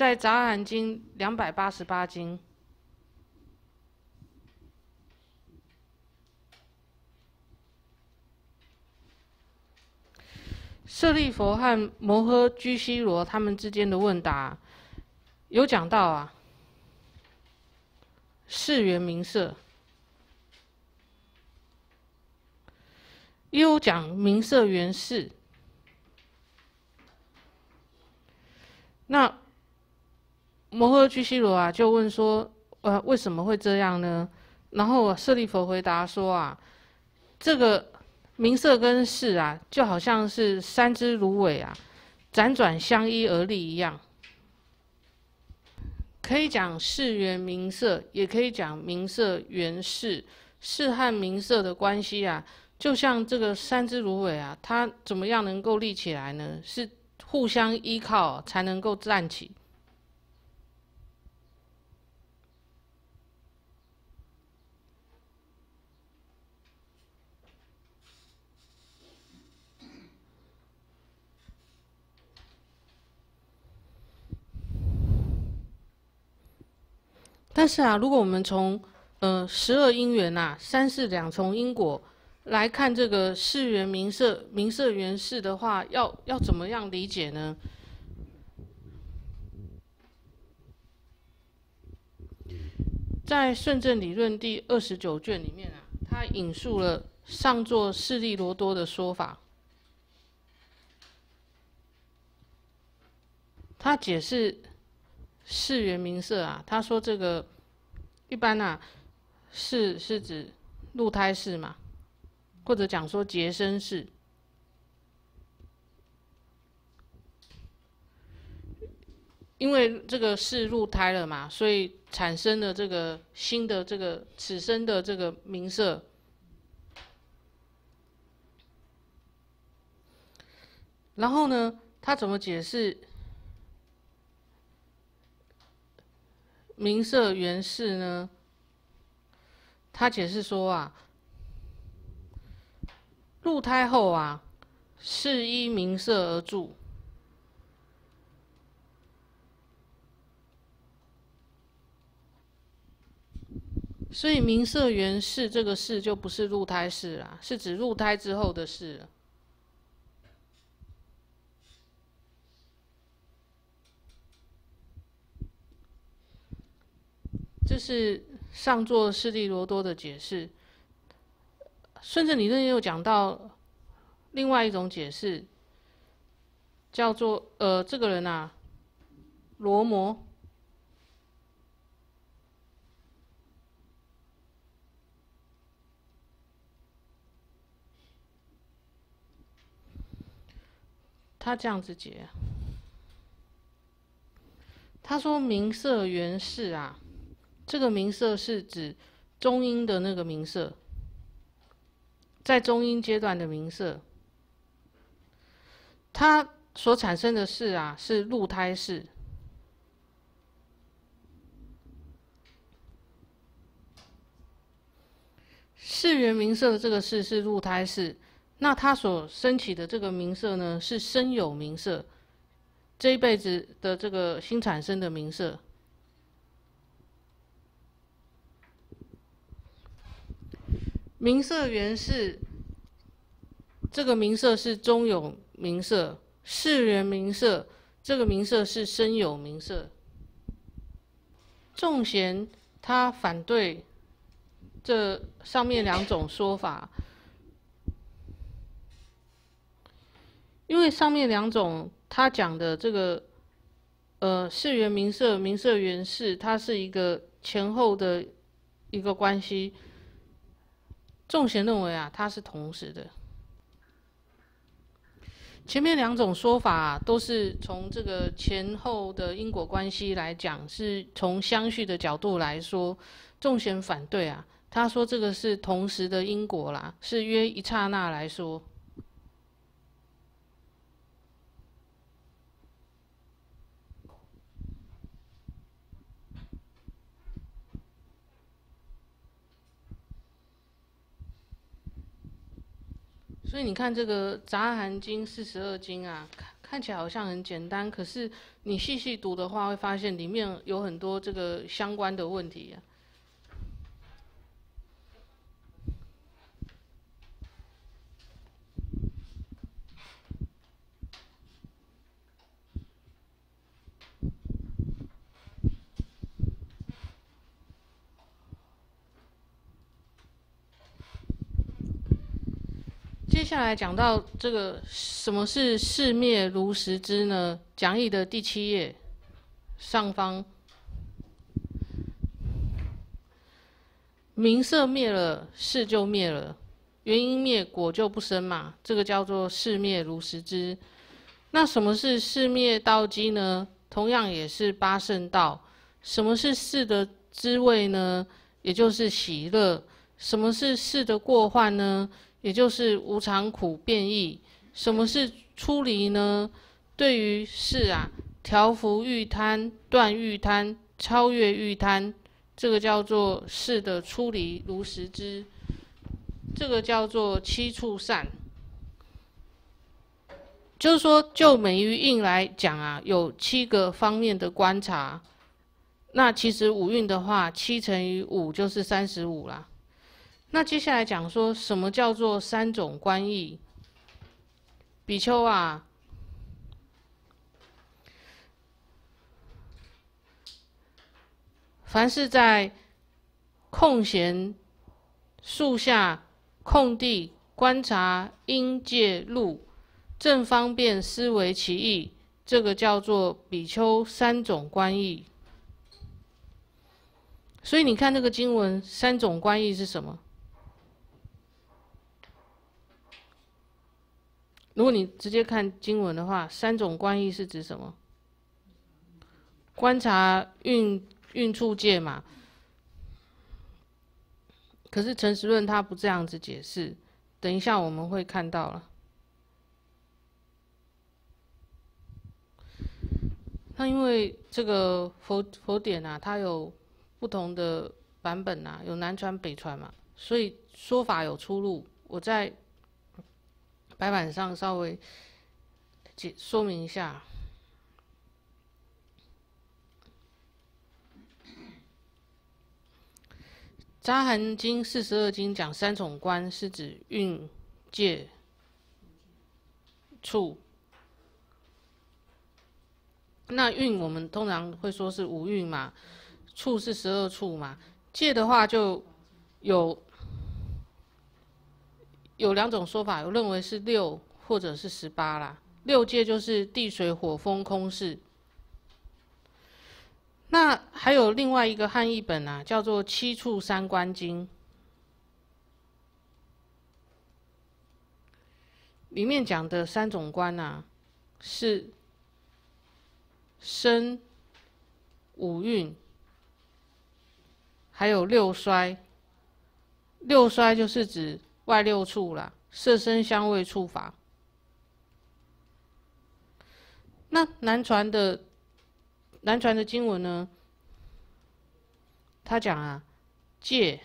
在杂含经两百八十八经。舍利佛和摩诃居西罗他们之间的问答，有讲到啊，世缘名色，又讲名色缘事。那摩诃居西罗啊，就问说，呃，为什么会这样呢？然后舍利佛回答说啊，这个。名色跟事啊，就好像是三只芦苇啊，辗转相依而立一样。可以讲事缘名色，也可以讲名色缘事。事和名色的关系啊，就像这个三只芦苇啊，它怎么样能够立起来呢？是互相依靠才能够站起。但是啊，如果我们从呃十二因缘呐、三世两重因果来看这个世缘名色名色缘事的话，要要怎么样理解呢？在《顺正理论》第二十九卷里面啊，他引述了上座势利罗多的说法，他解释。世缘名色啊，他说这个一般啊，是是指入胎世嘛，或者讲说结生世，因为这个是入胎了嘛，所以产生了这个新的这个此生的这个名色。然后呢，他怎么解释？名色原氏呢？他解释说啊，入胎后啊，是依名色而住，所以名色原氏这个事就不是入胎事了，是指入胎之后的事。这是上座释利罗多的解释。顺着理论又讲到另外一种解释，叫做呃，这个人啊，罗摩。他这样子解，他说名色原是啊，这个名色是指中阴的那个名色，在中阴阶段的名色，它所产生的事啊是入胎式，世缘名色的这个事是入胎式。那他所升起的这个名色呢，是生有名色，这一辈子的这个新产生的名色。名色原是这个名色是中有名色，世人名色，这个名色是生有名色。众贤他反对这上面两种说法。因为上面两种他讲的这个，呃，世缘名色、名色缘是，它是一个前后的一个关系。仲贤认为啊，它是同时的。前面两种说法都是从这个前后的因果关系来讲，是从相续的角度来说，仲贤反对啊。他说这个是同时的因果啦，是约一刹那来说。所以你看这个《杂含经》四十二经啊，看看起来好像很简单，可是你细细读的话，会发现里面有很多这个相关的问题啊。接下来讲到这个什么是世灭如实知呢？讲义的第七页上方，名色灭了，事就灭了，原因灭，果就不生嘛。这个叫做世灭如实知。那什么是世灭道基呢？同样也是八圣道。什么是世的滋味呢？也就是喜乐。什么是世的过患呢？也就是无常苦变异，什么是出离呢？对于是啊，调伏欲贪、断欲贪、超越欲贪，这个叫做是的出离如实知，这个叫做七处善。就是说，就美于印来讲啊，有七个方面的观察。那其实五蕴的话，七乘以五就是三十五啦。那接下来讲说什么叫做三种观意？比丘啊，凡是在空闲树下空地观察因界路，正方便思维其意，这个叫做比丘三种观意。所以你看这个经文，三种观意是什么？如果你直接看经文的话，三种观意是指什么？观察运运处界嘛。可是陈实论他不这样子解释，等一下我们会看到了。那因为这个佛佛典啊，它有不同的版本啊，有南传北传嘛，所以说法有出入。我在。白板上稍微解说明一下，《扎含经》四十二经讲三种观，是指运、界、处。那运我们通常会说是五运嘛，处是十二处嘛，戒的话就有有两种说法，有认为是六或者是十八啦。六界就是地水火风空四。那还有另外一个汉译本啊，叫做《七处三观经》，里面讲的三种观啊，是生、五蕴，还有六衰。六衰就是指外六处啦，色、声、香味、触、法。那南传的。南传的经文呢，他讲啊，戒、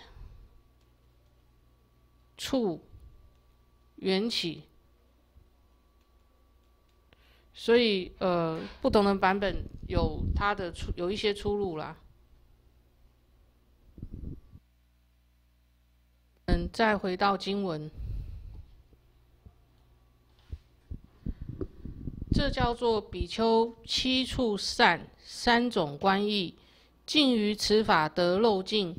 处、缘起，所以呃，不同的版本有它的出有一些出入啦。再回到经文。这叫做比丘七处善三种观意，尽于此法得漏尽。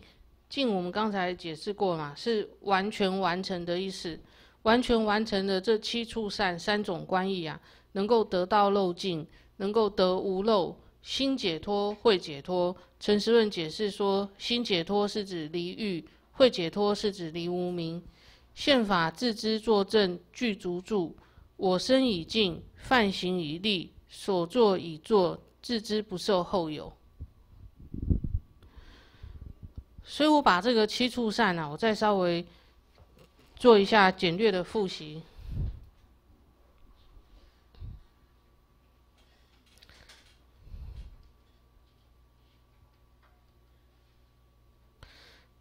尽我们刚才解释过嘛，是完全完成的意思。完全完成的这七处善三种观意啊，能够得到漏尽，能够得无漏，心解脱，会解脱。陈时润解释说，心解脱是指离欲，会解脱是指离无明。宪法自知作证具足住。我身已尽，犯行已立，所作已作，自知不受后有。所以我把这个七处善啊，我再稍微做一下简略的复习。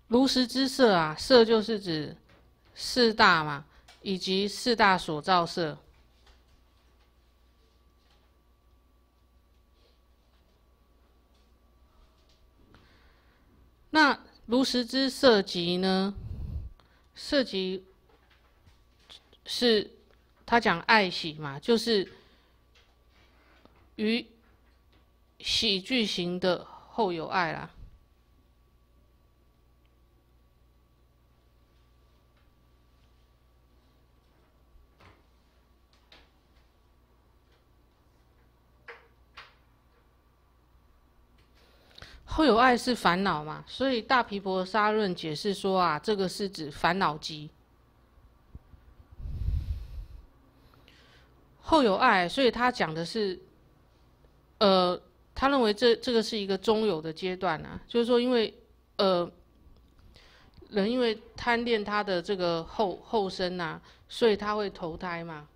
如实之色啊，色就是指四大嘛，以及四大所造色。那如实之色集呢？色集是他讲爱喜嘛，就是与喜剧型的后有爱啦。后有爱是烦恼嘛，所以大毗婆沙论解释说啊，这个是指烦恼机。后有爱，所以他讲的是，呃，他认为这这个是一个中有的阶段啊，就是说，因为呃，人因为贪恋他的这个后后生呐，所以他会投胎嘛，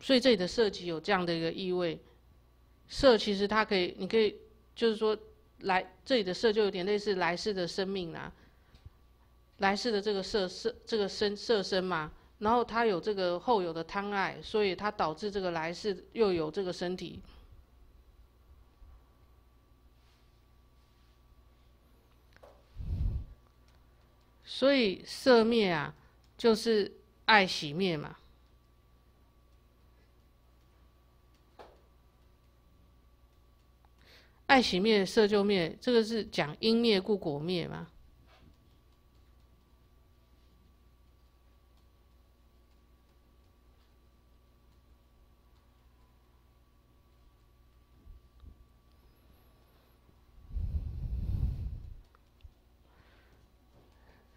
所以这里的色即有这样的一个意味。色其实它可以，你可以就是说。来这里的色就有点类似来世的生命啦，来世的这个色色这个身色身嘛，然后他有这个后有的贪爱，所以他导致这个来世又有这个身体，所以色灭啊，就是爱喜灭嘛。爱喜灭，色就灭，这个是讲因灭故果灭吗？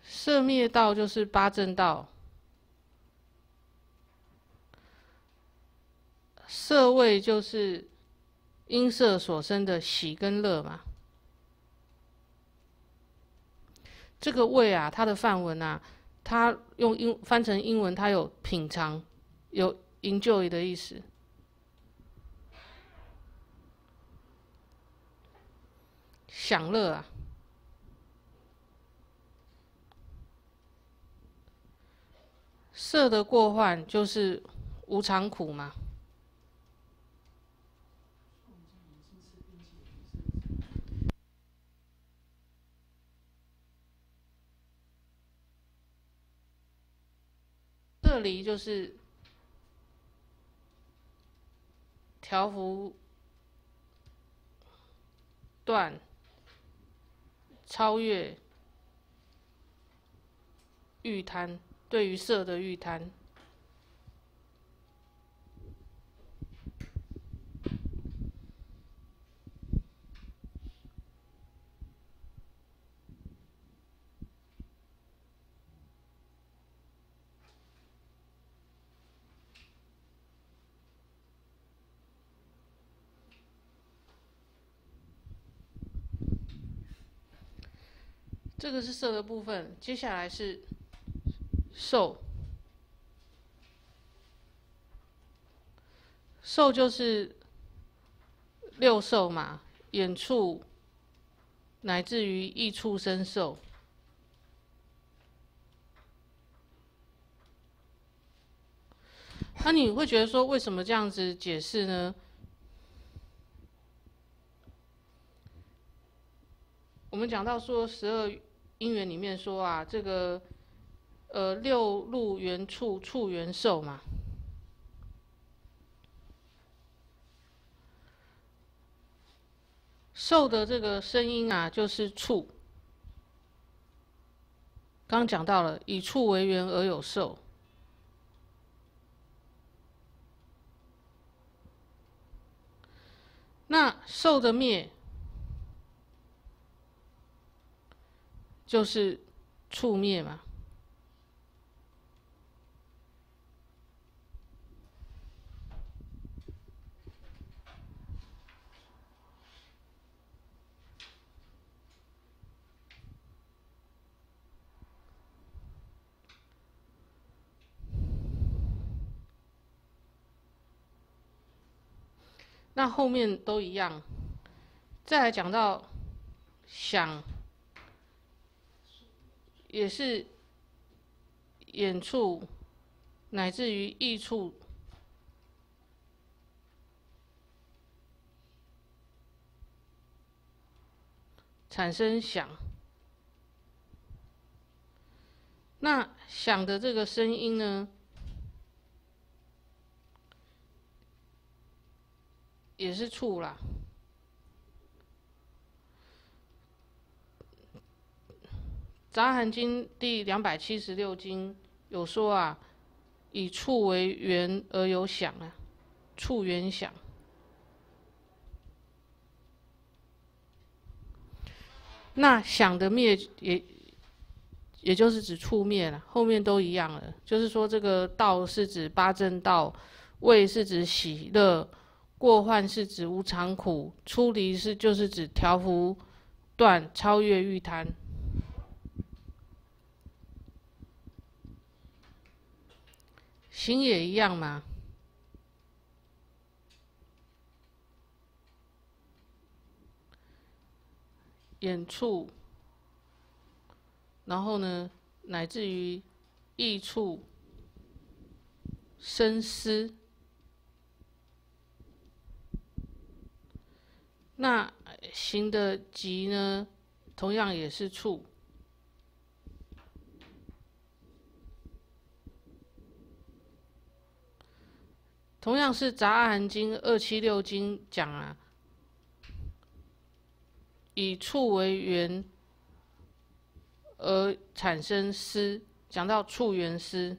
色灭道就是八正道，色位就是。音色所生的喜跟乐嘛，这个味啊，它的范文啊，它用英翻成英文，它有品尝、有 enjoy 的意思，享乐啊，色的过患就是无常苦嘛。这里就是条幅段超越预瘫对于色的预瘫这个是色的部分，接下来是受。受就是六受嘛，眼触乃至于意触生受。那你会觉得说，为什么这样子解释呢？我们讲到说十二。因缘里面说啊，这个呃六路缘处处缘受嘛，受的这个声音啊，就是处。刚讲到了，以处为缘而有受，那受的灭。就是触灭嘛。那后面都一样。再来讲到想。也是眼处，乃至于异处，产生响。那响的这个声音呢，也是处啦。杂含经第两百七十六经有说啊，以处为缘而有想啊，处缘想。那想的灭也，也就是指处灭了，后面都一样了。就是说，这个道是指八正道，位是指喜乐，过患是指无常苦，出离是就是指调伏断超越欲贪。心也一样嘛，眼处，然后呢，乃至于意处、深思，那行的急呢，同样也是处。同样是《杂阿含经》二七六经讲啊，以触为缘而产生思，讲到触缘思。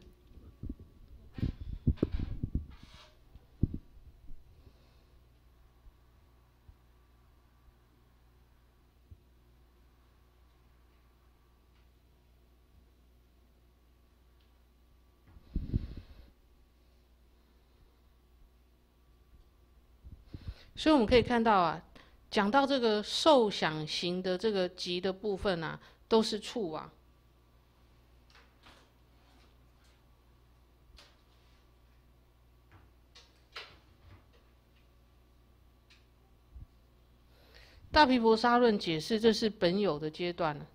所以我们可以看到啊，讲到这个受想行的这个极的部分啊，都是处啊。大毗婆沙论解释，这是本有的阶段。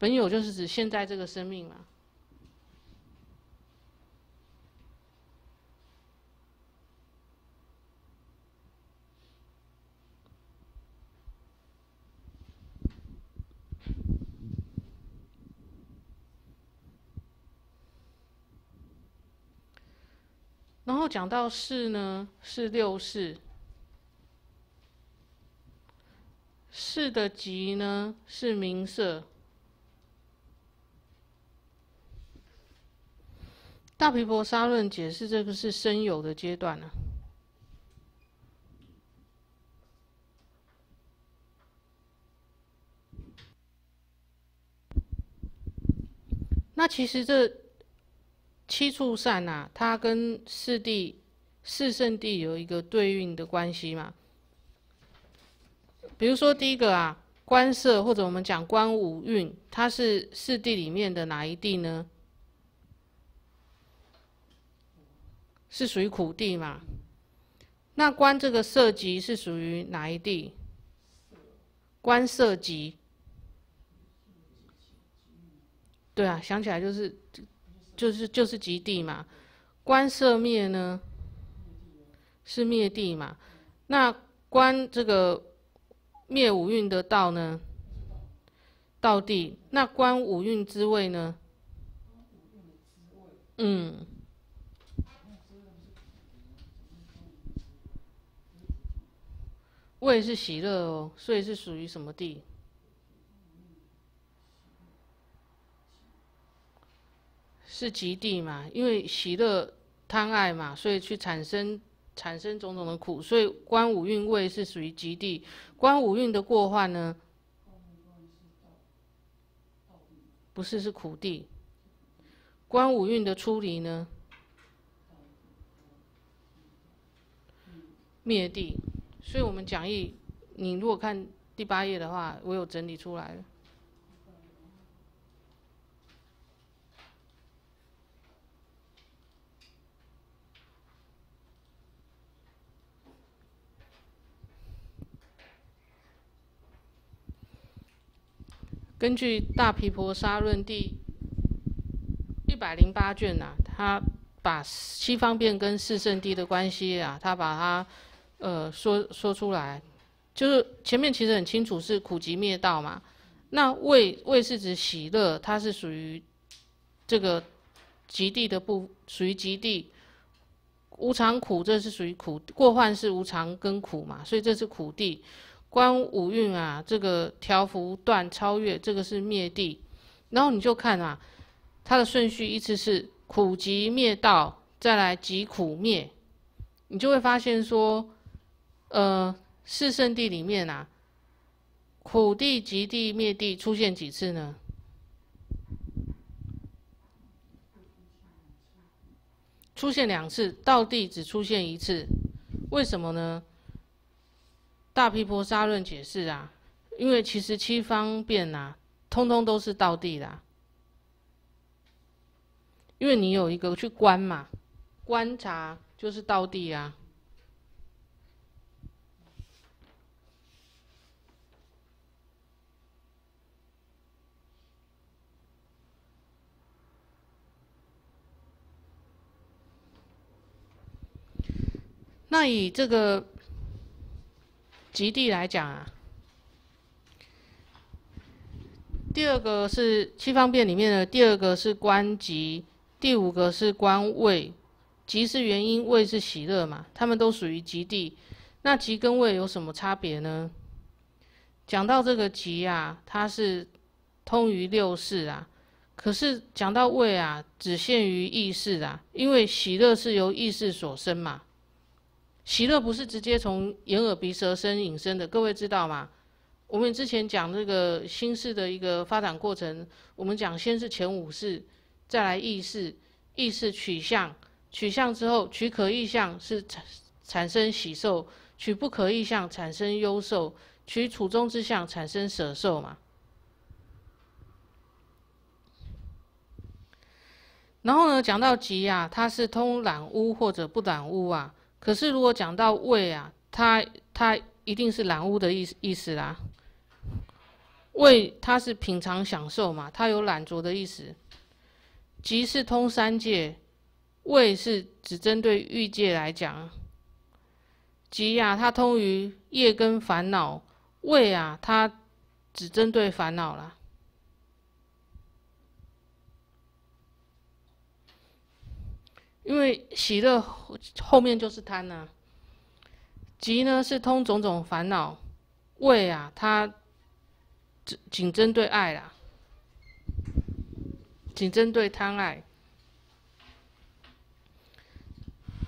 本有就是指现在这个生命嘛。然后讲到四呢，是六四。四的集呢是明色。大皮婆沙论解释这个是生有的阶段呢。那其实这。七处善呐，它跟四地、四圣地有一个对应的关系嘛。比如说第一个啊，官色或者我们讲官五运，它是四地里面的哪一地呢？是属于苦地嘛？那官这个色集是属于哪一地？官色集。对啊，想起来就是，就是就是极地嘛。观色灭呢，是灭地嘛？那观这个灭五蕴的道呢？道地。那观五蕴之味呢？嗯。味是喜乐哦，所以是属于什么地？是极地嘛？因为喜乐贪爱嘛，所以去产生产生种种的苦，所以观五蕴味是属于极地。观五蕴的过患呢？不是，是苦地。观五蕴的出离呢？灭地。所以我们讲义，你如果看第八页的话，我有整理出来了。根据《大毗婆沙论》第一百零八卷呐，他把七方便跟四圣地的关系啊，他把它。呃，说说出来，就是前面其实很清楚是苦集灭道嘛。那味味是指喜乐，它是属于这个极地的部，属于极地。无常苦，这是属于苦过患是无常跟苦嘛，所以这是苦地。观五蕴啊，这个调伏断超越，这个是灭地。然后你就看啊，它的顺序依次是苦集灭道，再来集苦灭，你就会发现说。呃，四圣地里面啊，苦地、极地、灭地出现几次呢？出现两次，道地只出现一次，为什么呢？大毗婆沙论解释啊，因为其实七方便啊，通通都是道地的，因为你有一个去观嘛，观察就是道地啊。那以这个极地来讲啊，第二个是七方便里面的第二个是观极，第五个是观位。极是原因，位是喜乐嘛，他们都属于极地。那极跟位有什么差别呢？讲到这个极啊，它是通于六世啊，可是讲到位啊，只限于意识啊，因为喜乐是由意识所生嘛。喜乐不是直接从眼耳鼻舌身引生的，各位知道吗？我们之前讲这个心事的一个发展过程，我们讲先是前五事，再来意识，意识取向，取向之后取可意向是产产生喜受，取不可意向产生忧受，取处中之相产生舍受嘛。然后呢，讲到极啊，它是通染污或者不染污啊。可是，如果讲到味啊，它它一定是懒污的意思意思啦。味它是品尝享受嘛，它有染着的意思。即是通三界，味是只针对欲界来讲。即呀，它通于业跟烦恼；味啊，它只针对烦恼啦。因为喜乐后面就是贪呐，急呢是通种种烦恼，畏啊它只仅针对爱啦，仅针对贪爱。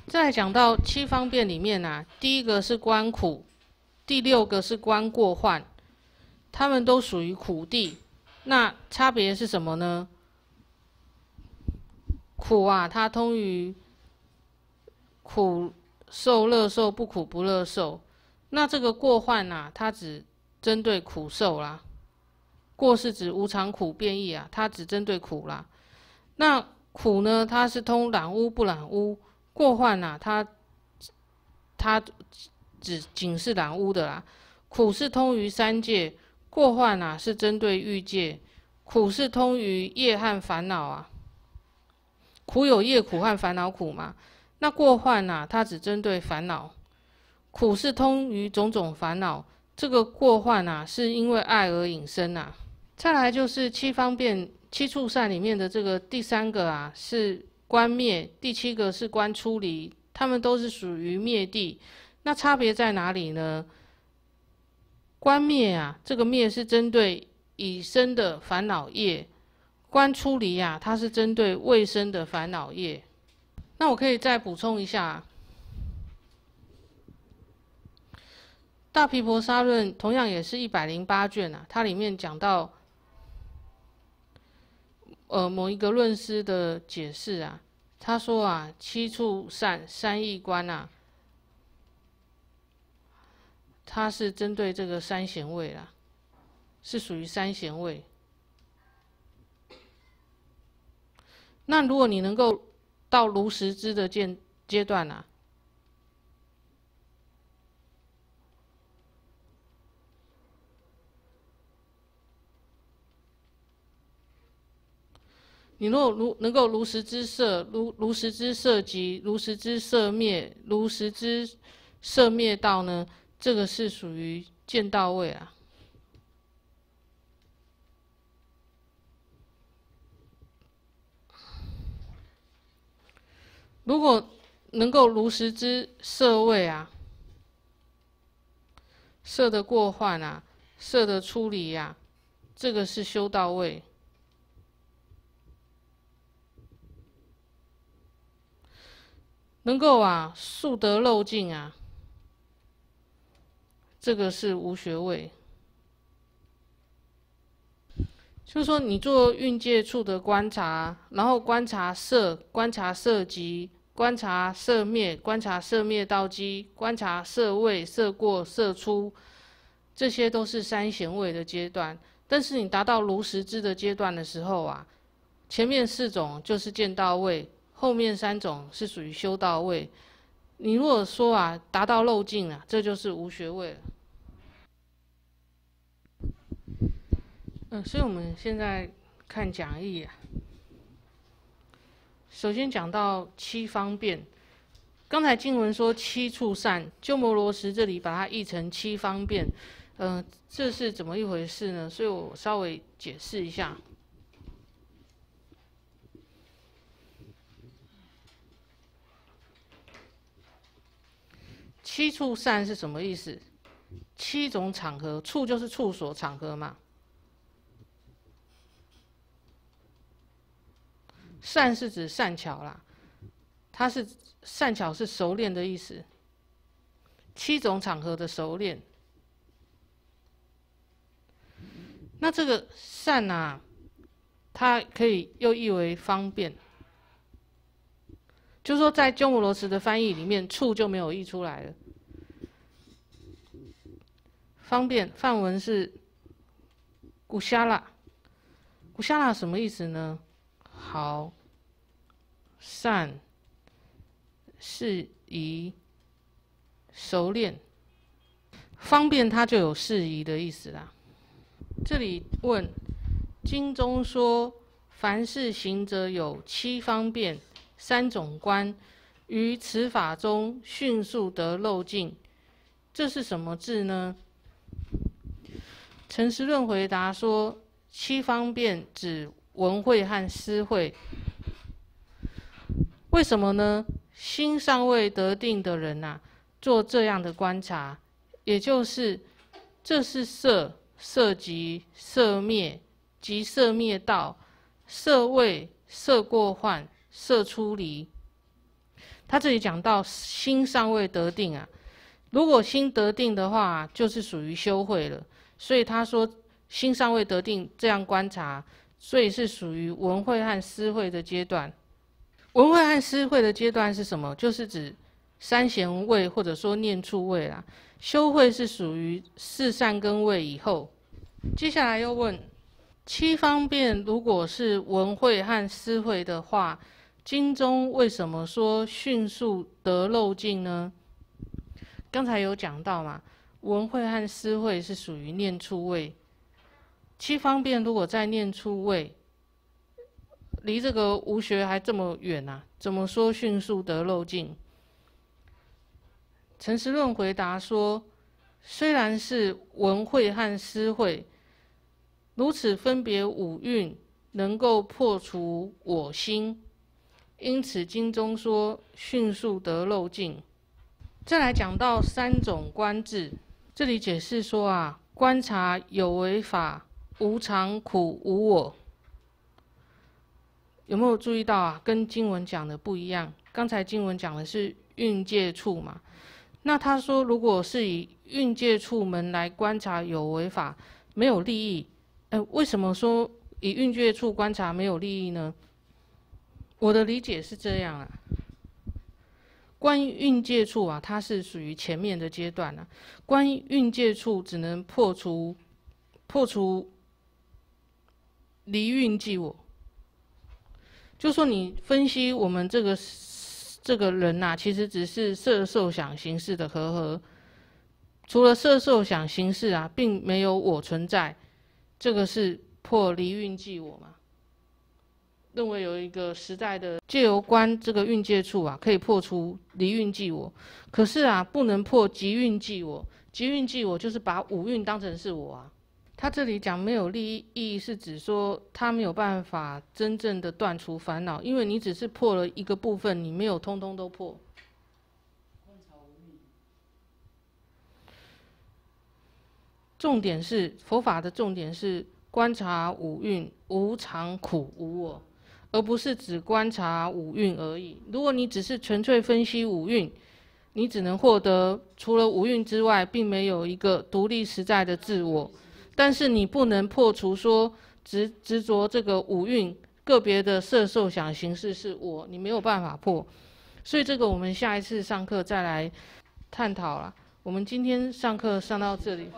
再讲到七方便里面啊，第一个是观苦，第六个是观过患，他们都属于苦地。那差别是什么呢？苦啊，它通于苦受乐受，不苦不乐受。那这个过患啊，它只针对苦受啦。过是指无常苦变异啊，它只针对苦啦。那苦呢，它是通染污不染污；过患呐，它它只仅是染污的啦。苦是通于三界，过患呐是针对欲界。苦是通于业和烦恼啊。苦有业苦和烦恼苦嘛？那过患呐，它只针对烦恼。苦是通于种种烦恼，这个过患呐，是因为爱而引生呐。再来就是七方便、七处善里面的这个第三个啊，是观灭；第七个是观出离，他们都是属于灭地。那差别在哪里呢？观灭啊，这个灭是针对已生的烦恼业；观出离啊，它是针对卫生的烦恼业。那我可以再补充一下，《大毗婆沙论》同样也是一百零八卷啊，它里面讲到。呃，某一个论师的解释啊，他说啊，七处善三义观啊，它是针对这个三贤位啦，是属于三贤位。那如果你能够到如实知的阶阶段啊。你若如能够如实之色，如如实之色及如实之色灭，如实之色灭道呢？这个是属于见到位啊。如果能够如实之色位啊，色的过患啊，色的出离呀，这个是修到位。能够啊，速得漏尽啊，这个是无学位。就是说，你做运界处的观察，然后观察色，观察色极，观察射灭，观察射灭到机，观察射位、射过、射出，这些都是三贤位的阶段。但是你达到如实知的阶段的时候啊，前面四种就是见到位。后面三种是属于修道位，你如果说啊达到漏尽啊，这就是无学位了。嗯，所以我们现在看讲义啊。首先讲到七方便，刚才经文说七处善，鸠摩罗什这里把它译成七方便，嗯，这是怎么一回事呢？所以我稍微解释一下。七处善是什么意思？七种场合，处就是处所场合嘛。善是指善巧啦，它是善巧是熟练的意思。七种场合的熟练，那这个善啊，它可以又译为方便。就是说，在鸠摩罗什的翻译里面，处就没有译出来了。方便梵文是古夏拉，古夏拉什么意思呢？好、善、适宜、熟练。方便它就有适宜的意思啦。这里问经中说，凡是行者有七方便、三种观，于此法中迅速得漏尽，这是什么字呢？陈思润回答说：“七方便指文会和思会，为什么呢？心尚未得定的人呐，做这样的观察，也就是这是色，色即色灭，即色灭道，色位，色过患，色出离。他这里讲到心尚未得定啊，如果心得定的话，就是属于修慧了。所以他说心尚未得定，这样观察，所以是属于文会和思会的阶段。文会和思会的阶段是什么？就是指三贤位或者说念处位啦。修会是属于四善根位以后。接下来又问七方便，如果是文会和思会的话。经中为什么说迅速得漏尽呢？刚才有讲到嘛，文会和思会是属于念处位，七方便如果在念出位，离这个无学还这么远啊，怎么说迅速得漏尽？陈思论回答说，虽然是文慧和思慧，如此分别五蕴，能够破除我心。因此，经中说迅速得漏尽。再来讲到三种观智，这里解释说啊，观察有为法，无常、苦、无我。有没有注意到啊？跟经文讲的不一样。刚才经文讲的是运界处嘛，那他说如果是以运界处门来观察有为法，没有利益。哎，为什么说以运界处观察没有利益呢？我的理解是这样啊，关于运界处啊，它是属于前面的阶段啊。关于运界处，只能破除破除离运即我。就说你分析我们这个这个人呐，其实只是色受想行识的和合，除了色受想行识啊，并没有我存在，这个是破离运即我嘛。认为有一个实在的借由观这个运界处啊，可以破除离运即我。可是啊，不能破即运即我。即运即我就是把五蕴当成是我啊。他这里讲没有利益意义，是指说他没有办法真正的断除烦恼，因为你只是破了一个部分，你没有通通都破。重点是佛法的重点是观察五蕴无常、苦、无我。而不是只观察五蕴而已。如果你只是纯粹分析五蕴，你只能获得除了五蕴之外，并没有一个独立实在的自我。但是你不能破除说执执着这个五蕴个别的色受想形式是我，你没有办法破。所以这个我们下一次上课再来探讨了。我们今天上课上到这里。